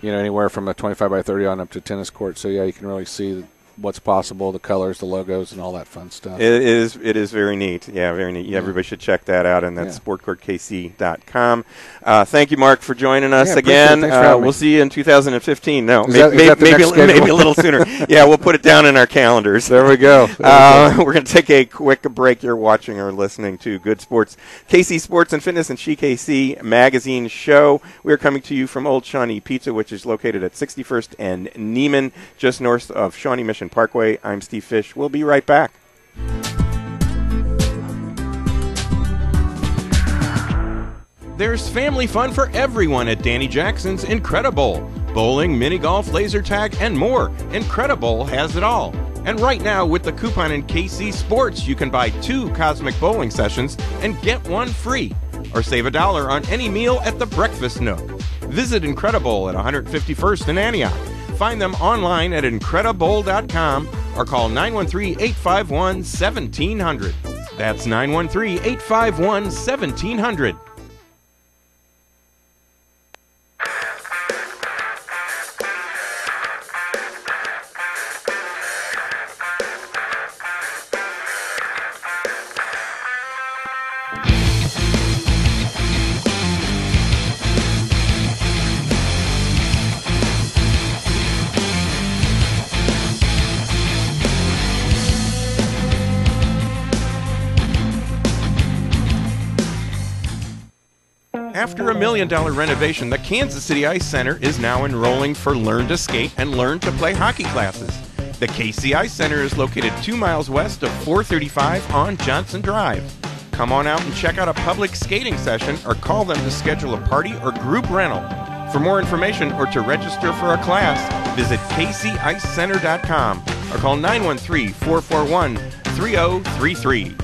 you know, anywhere from a 25 by 30 on up to tennis court. So yeah, you can really see what's possible, the colors, the logos, and all that fun stuff. It is it is very neat. Yeah, very neat. Yeah, everybody should check that out, and that's Yeah. sportcourtkc.com. Uh, thank you, Marc, for joining us Yeah, again. Uh, we'll see you in 2015. No, may- that- may- maybe maybe a little sooner. yeah, we'll put it down in our calendars. there we go. Uh, we're going to take a quick break. You're watching or listening to Good Sports, KC Sports and Fitness and She KC Magazine Show. We are coming to you from Old Shawnee Pizza, which is located at 61st and Nieman, just north of Shawnee Parkway. I'm Steve Fisch. We'll be right back. There's family fun for everyone at Danny Jackson's Incredibowl. Bowling, mini golf, laser tag, and more. Incredibowl has it all. And right now, with the coupon in KC Sports, you can buy two Cosmic Bowling sessions and get one free. Or save a dollar on any meal at the Breakfast Nook. Visit Incredibowl at 151st in Antioch. Find them online at Incredibowl.com or call 913 851 1700. That's 913 851 1700. Million dollar renovation, the Kansas City Ice Center is now enrolling for Learn to Skate and Learn to Play hockey classes. The KC Ice Center is located two miles west of 435 on Johnson Drive. Come on out and check out a public skating session or call them to schedule a party or group rental. For more information or to register for a class, visit kcicecenter.com or call 913 441 3033.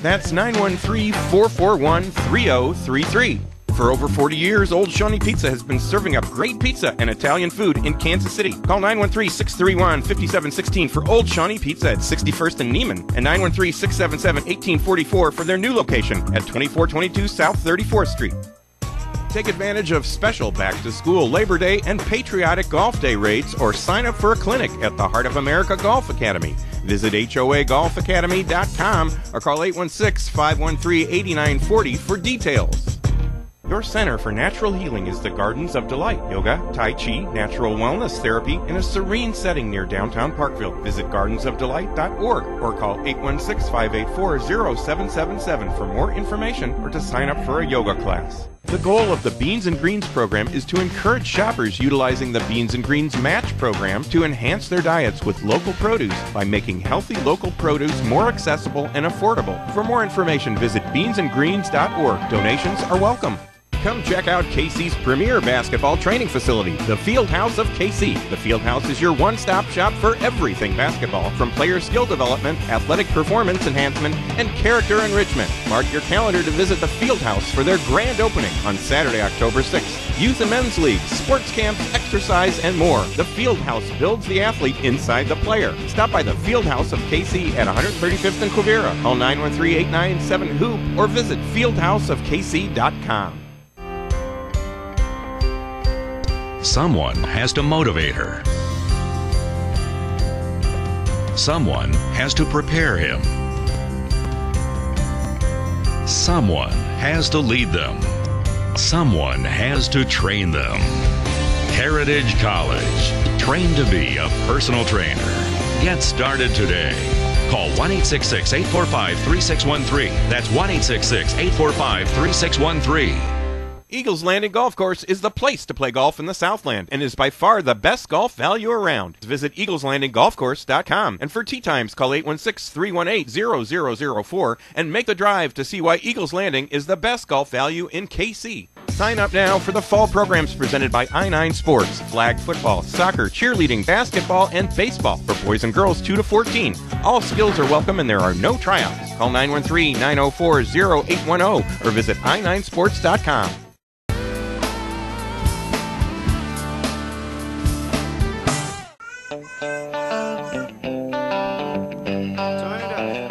That's 913 441 3033. For over 40 years, Old Shawnee Pizza has been serving up great pizza and Italian food in Kansas City. Call 913 631 5716 for Old Shawnee Pizza at 61st and Nieman, and 913 677 1844 for their new location at 2422 South 34th Street. Take advantage of special back to school Labor Day and Patriotic Golf Day rates or sign up for a clinic at the Heart of America Golf Academy. Visit HOAGolfacademy.com or call 816 513 8940 for details. Your center for natural healing is the Gardens of Delight. Yoga, Tai Chi, natural wellness therapy in a serene setting near downtown Parkville. Visit gardensofdelight.org or call 816-584-0777 for more information or to sign up for a yoga class. The goal of the Beans and Greens program is to encourage shoppers utilizing the Beans and Greens Match program to enhance their diets with local produce by making healthy local produce more accessible and affordable. For more information, visit beansandgreens.org. Donations are welcome. Come check out KC's premier basketball training facility, the Field House of KC. The Field House is your one stop shop for everything basketball, from player skill development, athletic performance enhancement, and character enrichment. Mark your calendar to visit the Field House for their grand opening on Saturday, October 6th. Youth and men's leagues, sports camps, exercise, and more. The Field House builds the athlete inside the player. Stop by the Field House of KC at 135th and Quivira. Call 913-897-HOOP or visit fieldhouseofkc.com. Someone has to motivate her. Someone has to prepare him. Someone has to lead them. Someone has to train them. Heritage College. Train to be a personal trainer. Get started today. Call 1 845 3613. That's 1 845 3613. Eagles Landing Golf Course is the place to play golf in the Southland and is by far the best golf value around. Visit eagleslandinggolfcourse.com and for tee times call 816-318-0004 and make the drive to see why Eagles Landing is the best golf value in KC. Sign up now for the fall programs presented by I9 Sports, flag football, soccer, cheerleading, basketball, and baseball for boys and girls 2 to 14. All skills are welcome and there are no tryouts. Call 913-904-0810 or visit i9sports.com.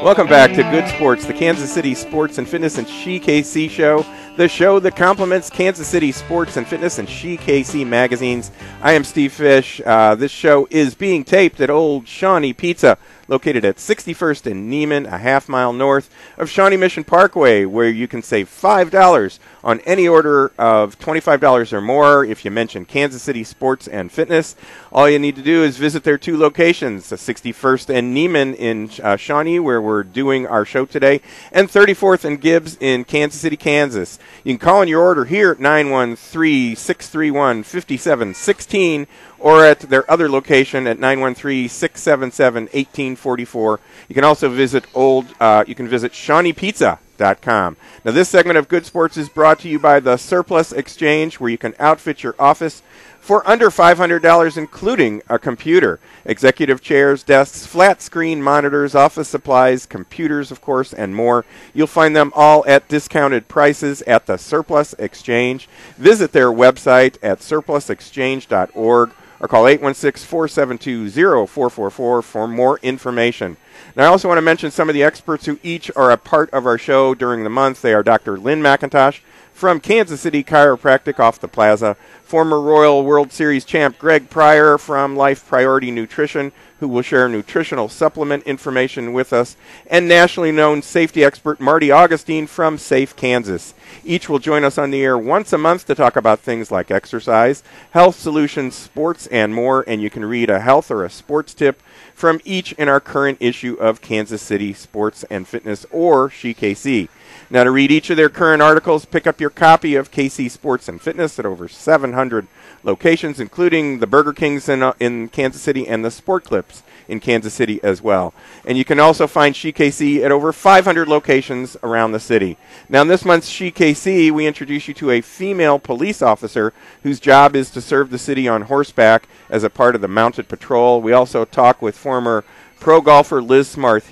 Welcome back to Good Sports, the Kansas City Sports and Fitness and She KC show, the show that complements Kansas City Sports and Fitness and She KC magazines. I am Steve Fisch. Uh, this show is being taped at Old Shawnee Pizza, located at 61st and Nieman, a half mile north of Shawnee Mission Parkway, where you can save $5 on any order of $25 or more if you mention Kansas City Sports and Fitness. All you need to do is visit their two locations, the 61st and Nieman in uh, Shawnee, where we're doing our show today, and 34th and Gibbs in Kansas City, Kansas. You can call in your order here at 913 631 5716 or at their other location at 913-677-1844. You can also visit old uh, you can visit ShawneePizza.com. Now this segment of Good Sports is brought to you by the Surplus Exchange where you can outfit your office for under $500 including a computer, executive chairs, desks, flat screen monitors, office supplies, computers of course and more. You'll find them all at discounted prices at the Surplus Exchange. Visit their website at surplusexchange.org or call 816-472-0444 for more information. Now, I also want to mention some of the experts who each are a part of our show during the month. They are Dr. Lynn McIntosh from Kansas City Chiropractic off the Plaza, former Royal World Series champ Greg Pryor from Life Priority Nutrition, who will share nutritional supplement information with us, and nationally known safety expert Marty Augustine from Safe Kansas. Each will join us on the air once a month to talk about things like exercise, health solutions, sports, and more. And you can read a health or a sports tip from each in our current issue of Kansas City Sports and Fitness or SheKC. Now, to read each of their current articles, pick up your copy of KC Sports and Fitness at over 700 locations, including the Burger Kings in, uh, in Kansas City and the Sport Clips in Kansas City as well. And you can also find SheKC at over 500 locations around the city. Now, in this month's SheKC, we introduce you to a female police officer whose job is to serve the city on horseback as a part of the mounted patrol. We also talk with former pro golfer Liz Smart,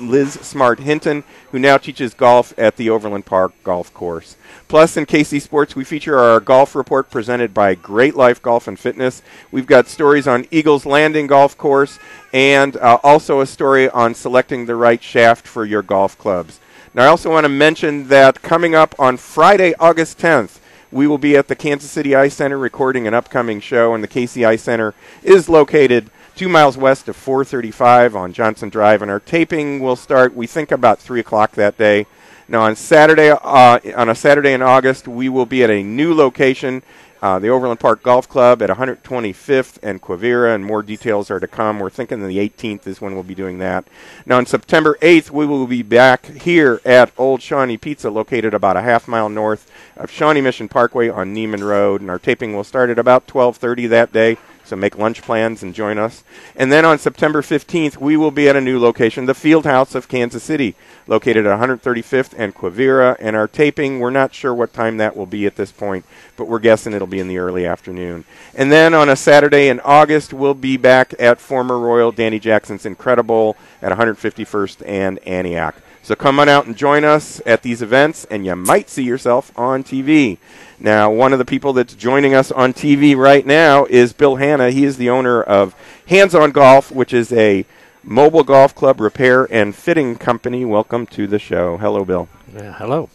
Liz Smart Hinton, who now teaches golf at the Overland Park Golf Course. Plus, in KC Sports, we feature our golf report presented by Great Life Golf and Fitness. We've got stories on Eagles Landing Golf Course and uh, also a story on selecting the right shaft for your golf clubs. Now, I also want to mention that coming up on Friday, August 10th, we will be at the Kansas City Ice Center recording an upcoming show, and the KC Ice Center is located two miles west of 435 on Johnson Drive. And our taping will start, we think, about 3 o'clock that day. Now, on Saturday, uh, on a Saturday in August, we will be at a new location, uh, the Overland Park Golf Club at 125th and Quivira, and more details are to come. We're thinking the 18th is when we'll be doing that. Now, on September 8th, we will be back here at Old Shawnee Pizza, located about a half mile north of Shawnee Mission Parkway on Nieman Road, and our taping will start at about 12:30 that day. So make lunch plans and join us. And then on September 15th, we will be at a new location, the Field House of Kansas City, located at 135th and Quivira. And our taping, we're not sure what time that will be at this point, but we're guessing it'll be in the early afternoon. And then on a Saturday in August, we'll be back at former Royal Danny Jackson's Incredibowl at 151st and Antioch. So come on out and join us at these events, and you might see yourself on TV. Now, one of the people that's joining us on TV right now is Bill Hanna. He is the owner of Hands On Golf, which is a mobile golf club repair and fitting company. Welcome to the show. Hello, Bill. Yeah, hello.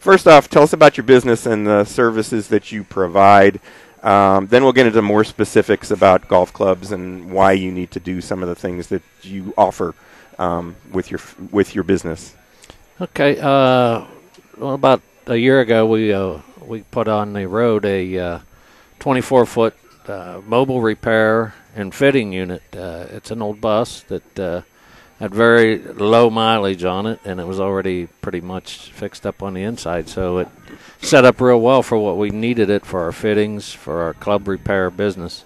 First off, tell us about your business and the services that you provide. Um, then we'll get into more specifics about golf clubs and why you need to do some of the things that you offer um, with your with your business. Okay. Uh, well, about a year ago, we uh, we put on the road a uh, 24 foot uh, mobile repair and fitting unit. Uh, it's an old bus that had very low mileage on it, and it was already pretty much fixed up on the inside. So it set up real well for what we needed it for our fittings, for our club repair business.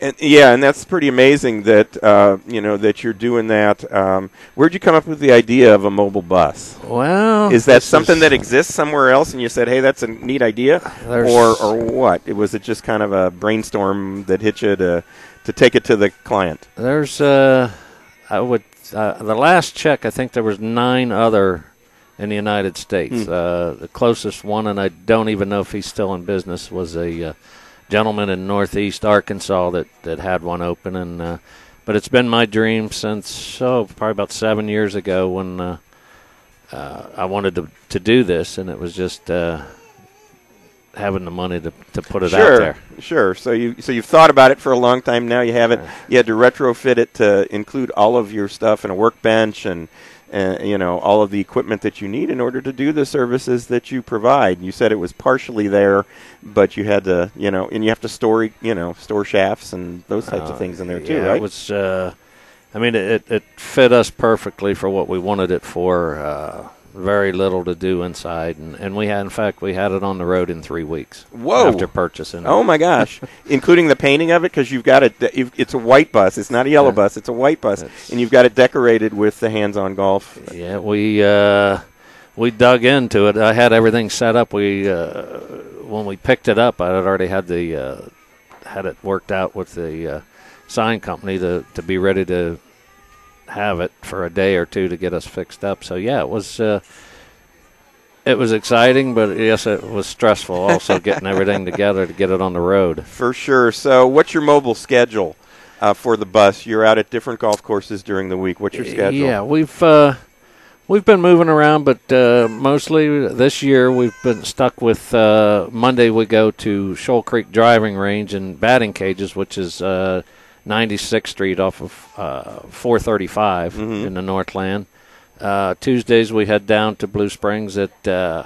And yeah, and that's pretty amazing that uh, you know that you're doing that. Um, where'd you come up with the idea of a mobile bus? Well, Is that something is- that exists somewhere else, and you said, "Hey, that's a neat idea," or or what? It was it just kind of a brainstorm that hit you to to take it to the client? There's, uh, I would, uh, the last check, I think there was nine other in the United States. Hmm. Uh, the closest one, and I don't even know if he's still in business, was a uh, gentleman in Northeast Arkansas that, that had one open. And uh, but it's been my dream since oh probably about seven years ago when uh, uh, I wanted to to do this, and it was just. Uh, Having the money to, to put it sure, out there. sure. So you so you've thought about it for a long time now. You have it. You had to retrofit it to include all of your stuff and a workbench and. Uh, you know all of the equipment that you need in order to do the services that you provide. You said it was partially there, but you had to, you know, and you have to store, you know, store shafts and those types Uh, of things in there too, yeah, right? It was. Uh, I mean, it, it fit us perfectly for what we wanted it for. Very little to do inside, and, and we had, in fact, we had it on the road in three weeks. Whoa! After purchasing. it. Oh my gosh! Including the painting of it because you've got it. you've- It's a white bus. It's not a yellow Yeah. bus. It's a white bus, and you've got it decorated with the hands-on golf. Yeah, we uh, we dug into it. I had everything set up. We uh, when we picked it up, I had already had the uh, had it worked out with the uh, sign company to to be ready to have it for a day or two to get us fixed up. So yeah, it was. Uh, it was exciting, but yes, it was stressful. Also, getting everything together to get it on the road. For sure. So, what's your mobile schedule uh, for the bus? You're out at different golf courses during the week. What's your schedule? Yeah, we've uh, we've been moving around, but uh, mostly this year we've been stuck with uh, Monday. We go to Shoal Creek Driving Range and batting cages, which is uh, 96th Street off of uh, 435 Mm-hmm. in the Northland. Uh, Tuesdays we head down to Blue Springs at uh,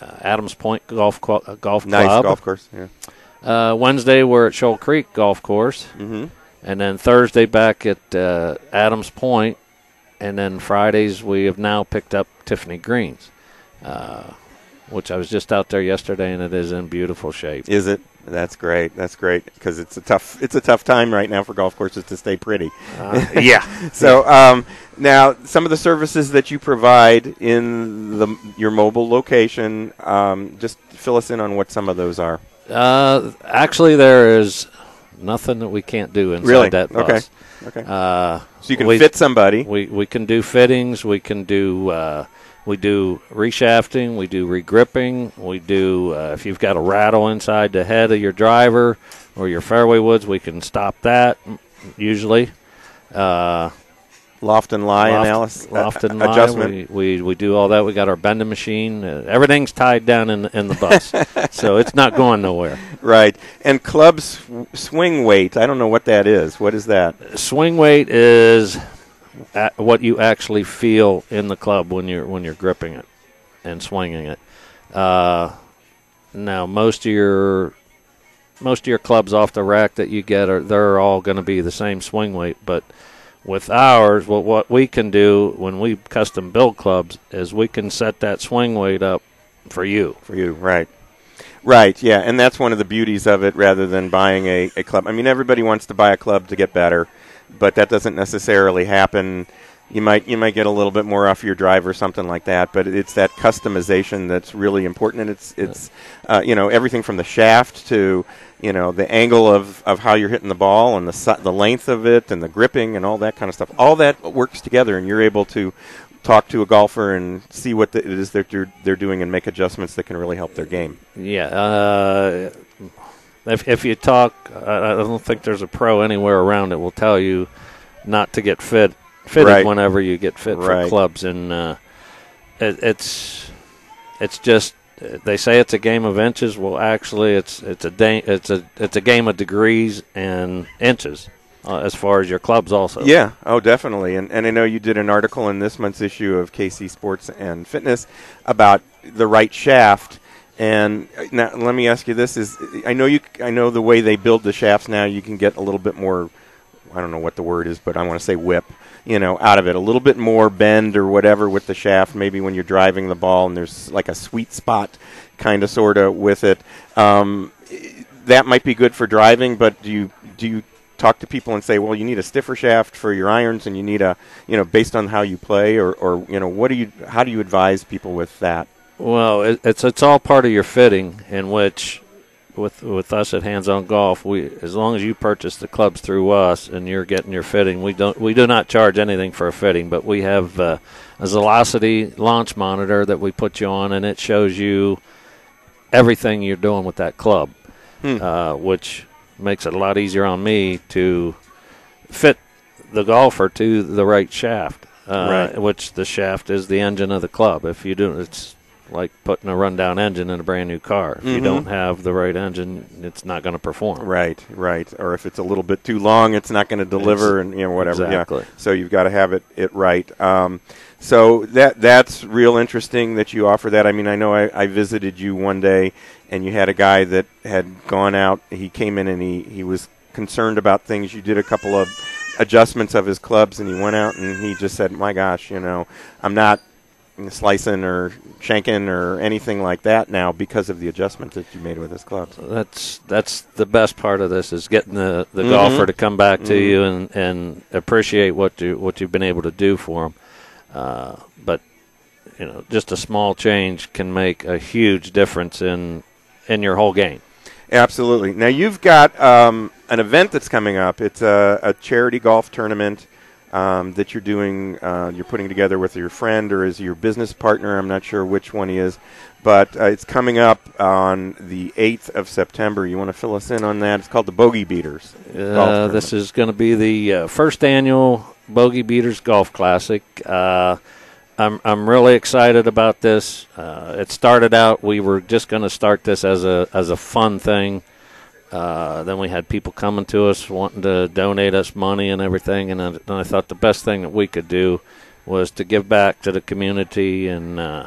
uh, Adams Point Golf Qu- uh, Golf Nice Club. golf course. Yeah. Uh, Wednesday we're at Shoal Creek Golf Course, Mhm. and then Thursday back at uh, Adams Point. Point, and then Fridays we have now picked up Tiffany Greens, uh, which I was just out there yesterday, and it is in beautiful shape. Is it? That's great. That's great because it's a tough it's a tough time right now for golf courses to stay pretty. Uh, yeah. so um, now some of the services that you provide in the your mobile location, um, just fill us in on what some of those are. Uh, actually, there is nothing that we can't do inside Really? that Okay. bus. Okay. Uh, So you can we- fit somebody. We we can do fittings. We can do uh, we do reshafting. We do regripping. We do uh, if you've got a rattle inside the head of your driver or your fairway woods, we can stop that usually. Uh, Loft and lie loft, analysis uh, loft and lie. adjustment. We, we we do all that. We got our bending machine. Uh, everything's tied down in the, in the bus, so it's not going nowhere. Right. And club sw- swing weight. I don't know what that is. What is that? Swing weight is what you actually feel in the club when you're when you're gripping it and swinging it. Uh, now, most of your most of your clubs off the rack that you get are they're all going to be the same swing weight, but with ours, what what we can do when we custom build clubs is we can set that swing weight up for you. For you, right. Right, yeah, and that's one of the beauties of it rather than buying a, a club. I mean, everybody wants to buy a club to get better, but that doesn't necessarily happen. You might you might get a little bit more off your drive or something like that, but it's that customization that's really important, and it's it's uh, you know everything from the shaft to you know the angle of, of how you're hitting the ball and the si- the length of it and the gripping and all that kind of stuff. All that works together, and you're able to talk to a golfer and see what the, it is that they're they're doing and make adjustments that can really help their game. Yeah. Uh, if if you talk, I I don't think there's a pro anywhere around that will tell you not to get fit fitted Right. whenever you get fit Right. for clubs, and uh, it, it's it's just they say it's a game of inches. Well, actually, it's it's a da- it's a it's a game of degrees and inches uh, as far as your clubs also. Yeah, oh, definitely. And and I know you did an article in this month's issue of KC Sports and Fitness about the right shaft And uh, now, let me ask you this: Is I know you, I know the way they build the shafts now, you can get a little bit more. I don't know what the word is, but I want to say whip. You know, out of it a little bit more bend or whatever with the shaft. Maybe when you're driving the ball and there's like a sweet spot, kind of sort of with it. Um, that might be good for driving, but do you do you talk to people and say, well, you need a stiffer shaft for your irons, and you need a, you know, based on how you play, or, or you know, what do you, how do you advise people with that? Well, it, it's it's all part of your fitting, in which, with with us at Hands On Golf, we as long as you purchase the clubs through us and you're getting your fitting, we don't we do not charge anything for a fitting, but we have uh, a Velocity launch monitor that we put you on, and it shows you everything you're doing with that club, Hmm. uh, which makes it a lot easier on me to fit the golfer to the right shaft. Uh, Right. Which the shaft is the engine of the club. If you do, it's like putting a rundown engine in a brand new car. If you Mhm. don't have the right engine, it's not going to perform. Right, right. Or if it's a little bit too long, it's not going to deliver, Ex- and you know whatever. exactly. Yeah. So you've got to have it it right. Um, so that that's real interesting that you offer that. I mean, I know I, I visited you one day, and you had a guy that had gone out. He came in and he he was concerned about things. You did a couple of adjustments of his clubs, and he went out and he just said, "My gosh, you know, I'm not." Slicing or shanking or anything like that now because of the adjustments that you made with his clubs. That's that's the best part of this is getting the, the Mhm. golfer to come back to Mhm. you and, and appreciate what you what you've been able to do for them. Uh, but you know, just a small change can make a huge difference in in your whole game. Absolutely. Now you've got um, an event that's coming up. It's a, a charity golf tournament um, that you're doing. Uh, you're putting together with your friend or is your business partner. I'm not sure which one he is, but uh, it's coming up on the 8th of September. You want to fill us in on that? It's called the Bogey Beaters. Uh, this is going to be the uh, first annual Bogey Beaters Golf Classic. Uh, I'm I'm really excited about this. Uh, it started out we were just going to start this as a as a fun thing. Uh, then we had people coming to us wanting to donate us money and everything, and I, and I thought the best thing that we could do was to give back to the community, and uh,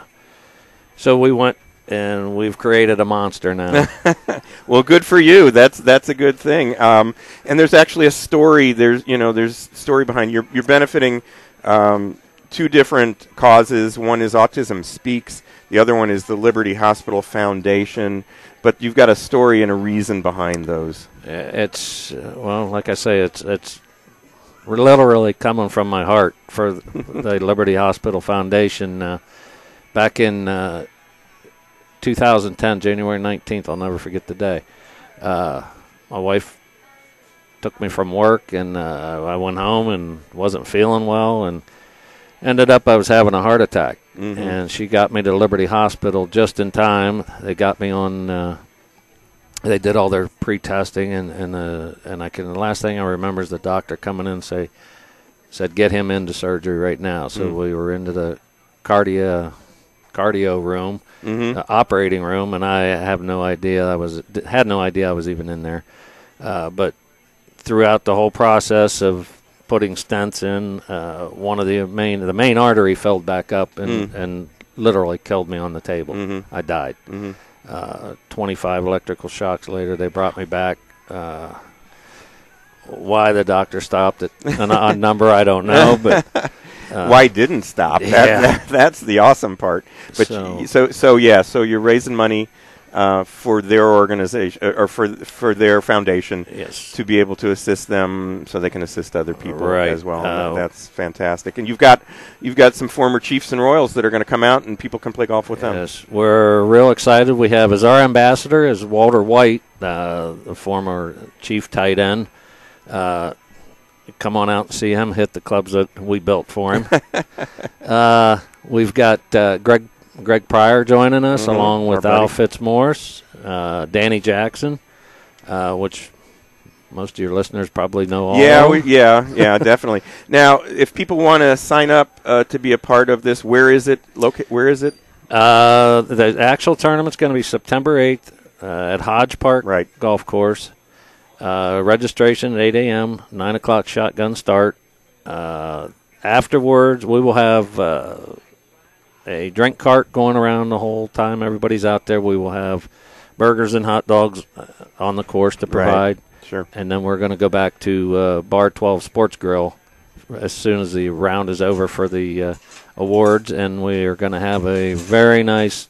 so we went and we've created a monster now. well, good for you. That's that's a good thing. Um, and there's actually a story. There's you know there's story behind you're you're benefiting um, two different causes. One is Autism Speaks. The other one is the Liberty Hospital Foundation. But you've got a story and a reason behind those. It's uh, well, like I say, it's it's literally coming from my heart for the Liberty Hospital Foundation. Uh, back in uh, 2010, January 19th, I'll never forget the day. Uh, my wife took me from work, and uh, I went home and wasn't feeling well, and ended up I was having a heart attack. Mhm. And she got me to Liberty Hospital just in time. They got me on. Uh, they did all their pre-testing, and and uh, and I can. The last thing I remember is the doctor coming in and say, said get him into surgery right now. So Mm. we were into the cardio cardio room, Mhm. the operating room, and I have no idea. I was had no idea I was even in there. Uh, but throughout the whole process of putting stents in, uh, one of the main the main artery filled back up and Mm. and literally killed me on the table. Mhm. I died. Mhm. Uh, 25 electrical shocks later, they brought me back. Uh, why the doctor stopped at an odd number, I don't know, but uh, Why didn't stop? That, yeah. that- that's the awesome part. But So- so, so so yeah, so you're raising money uh, for their organization uh, or for for their foundation Yes. to be able to assist them so they can assist other people Right. as well. Uh, that's fantastic. And you've got you've got some former Chiefs and Royals that are going to come out and people can play golf with them. Yes, we're real excited. We have as our ambassador is Walter White, uh, the former chief tight end. Uh, come on out and see him. Hit the clubs that we built for him. uh, we've got uh, Greg Greg Pryor joining us, Mhm, along with. Al Fitzmorris, uh, Danny Jackson, uh, which most of your listeners probably know all. Yeah, we, yeah, yeah, definitely. Now, if people want to sign up uh, to be a part of this, where is it? Loca- where is it? Uh, the actual tournament's going to be September 8th uh, at Hodge Park Right. Golf Course. Uh, registration at 8 a.m., 9 o'clock shotgun start. Uh, afterwards, we will have uh, a drink cart going around the whole time everybody's out there. We will have burgers and hot dogs uh, on the course to Right. provide. Sure. And then we're going to go back to uh, Bar 12 Sports Grill as soon as the round is over for the uh, awards, and we are going to have a very nice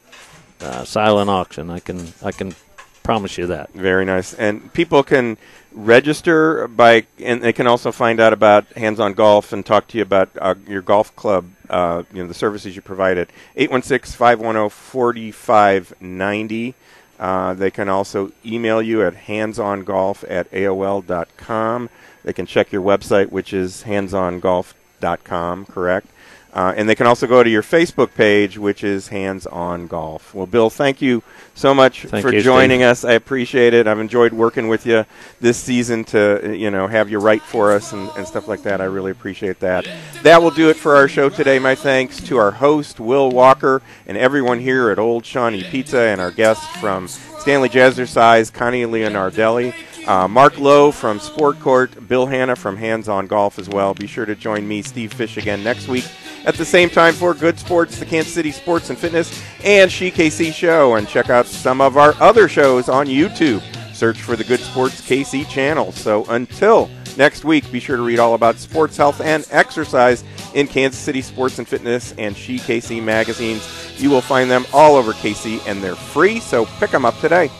uh, silent auction. I can I can promise you that. Very nice. And people can register by, and they can also find out about Hands On Golf and talk to you about uh, your golf club, uh, you know, the services you provide at 816 510 4590. Uh, They can also email you at handsongolf at AOL.com. They can check your website, which is handsongolf.com, correct? Uh, and they can also go to your Facebook page, which is Hands On Golf. Well, Bill, thank you so much Thank for you, joining Steve. us. I appreciate it. I've enjoyed working with you this season to, you know, have you write for us and, and stuff like that. I really appreciate that. That will do it for our show today. My thanks to our host, Will Walker, and everyone here at Old Shawnee Pizza and our guests from Stanley Jazzercise, Connie Leonardelli. Uh, Marc Loe from Sport Court, Bill Hanna from Hands On Golf as well. Be sure to join me, Steve Fisch, again next week at the same time for Good Sports, the Kansas City Sports and Fitness, and She KC Show. And check out some of our other shows on YouTube. Search for the Good Sports KC channel. So until next week, be sure to read all about sports, health, and exercise in Kansas City Sports and Fitness and She KC magazines. You will find them all over KC, and they're free, so pick them up today.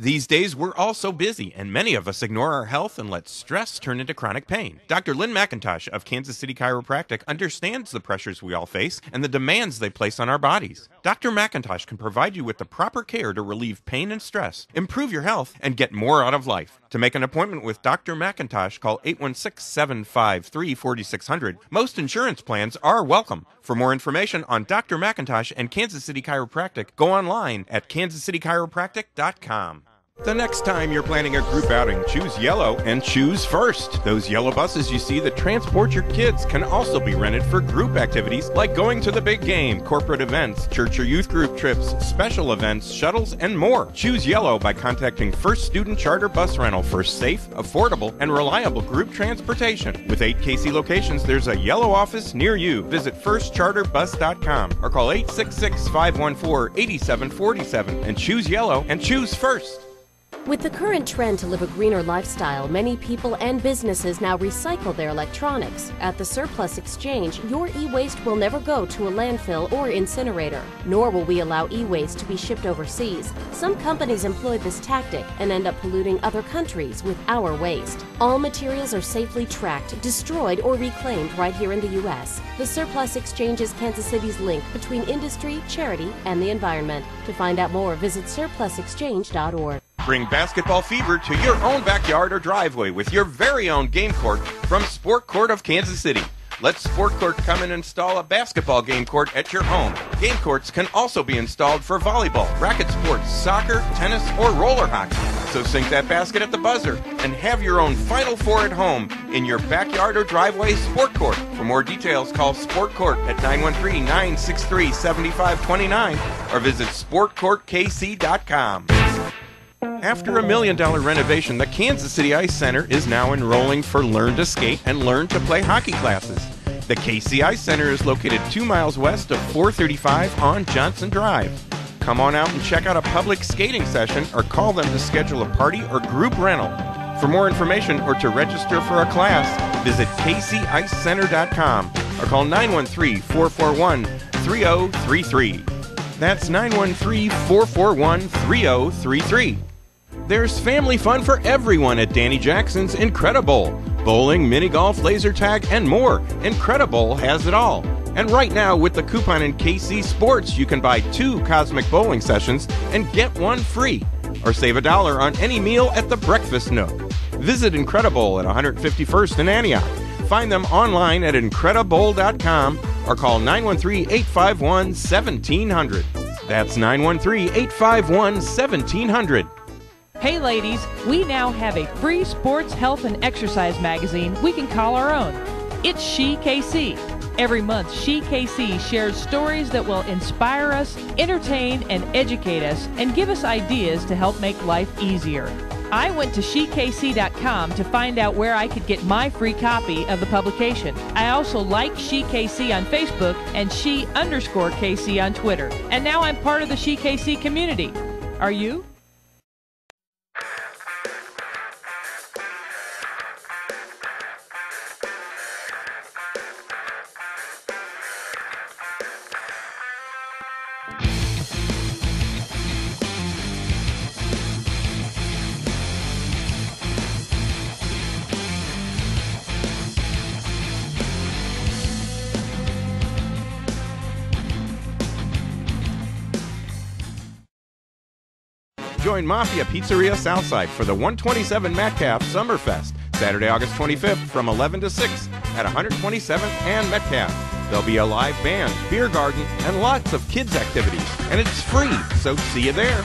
These days, we're all so busy, and many of us ignore our health and let stress turn into chronic pain. Dr. Lynn McIntosh of Kansas City Chiropractic understands the pressures we all face and the demands they place on our bodies. Dr. McIntosh can provide you with the proper care to relieve pain and stress, improve your health, and get more out of life. To make an appointment with Dr. McIntosh, call 816 753 4600. Most insurance plans are welcome. For more information on Dr. McIntosh and Kansas City Chiropractic, go online at kansascitychiropractic.com. The next time you're planning a group outing, choose yellow and choose first. Those yellow buses you see that transport your kids can also be rented for group activities like going to the big game, corporate events, church or youth group trips, special events, shuttles, and more. Choose yellow by contacting First Student Charter Bus Rental for safe, affordable, and reliable group transportation. With eight KC locations, there's a yellow office near you. Visit firstcharterbus.com or call 866 514 8747 and choose yellow and choose first. With the current trend to live a greener lifestyle, many people and businesses now recycle their electronics. At the Surplus Exchange, your e waste will never go to a landfill or incinerator, nor will we allow e waste to be shipped overseas. Some companies employ this tactic and end up polluting other countries with our waste. All materials are safely tracked, destroyed, or reclaimed right here in the U.S. The Surplus Exchange is Kansas City's link between industry, charity, and the environment. To find out more, visit surplusexchange.org. Bring basketball fever to your own backyard or driveway with your very own game court from Sport Court of Kansas City. Let Sport Court come and install a basketball game court at your home. Game courts can also be installed for volleyball, racket sports, soccer, tennis, or roller hockey. So sink that basket at the buzzer and have your own Final Four at home in your backyard or driveway Sport Court. For more details, call Sport Court at 913 963 7529 or visit SportCourtKC.com. After a million dollar renovation, the Kansas City Ice Center is now enrolling for Learn to Skate and Learn to Play hockey classes. The KC Ice Center is located two miles west of 435 on Johnson Drive. Come on out and check out a public skating session or call them to schedule a party or group rental. For more information or to register for a class, visit kcicecenter.com or call 913 441 3033. That's 913 441 3033. There's family fun for everyone at Danny Jackson's Incredibowl. Bowling, mini golf, laser tag, and more. Incredibowl has it all. And right now, with the coupon in KC Sports, you can buy two Cosmic Bowling sessions and get one free. Or save a dollar on any meal at the Breakfast Nook. Visit Incredibowl at 151st in Antioch. Find them online at Incredibowl.com or call 913 851 1700. That's 913 851 1700. Hey ladies, we now have a free sports, health, and exercise magazine we can call our own. It's She KC. Every month, She KC shares stories that will inspire us, entertain, and educate us, and give us ideas to help make life easier. I went to shekc.com to find out where I could get my free copy of the publication. I also like SheKC on Facebook and she underscore KC on Twitter. And now I'm part of the SheKC community. Are you? Join Mafia Pizzeria Southside for the 127 Metcalf Summerfest, Saturday, August 25th from 11 to 6 at 127th and Metcalf. There'll be a live band, beer garden, and lots of kids' activities. And it's free, so see you there.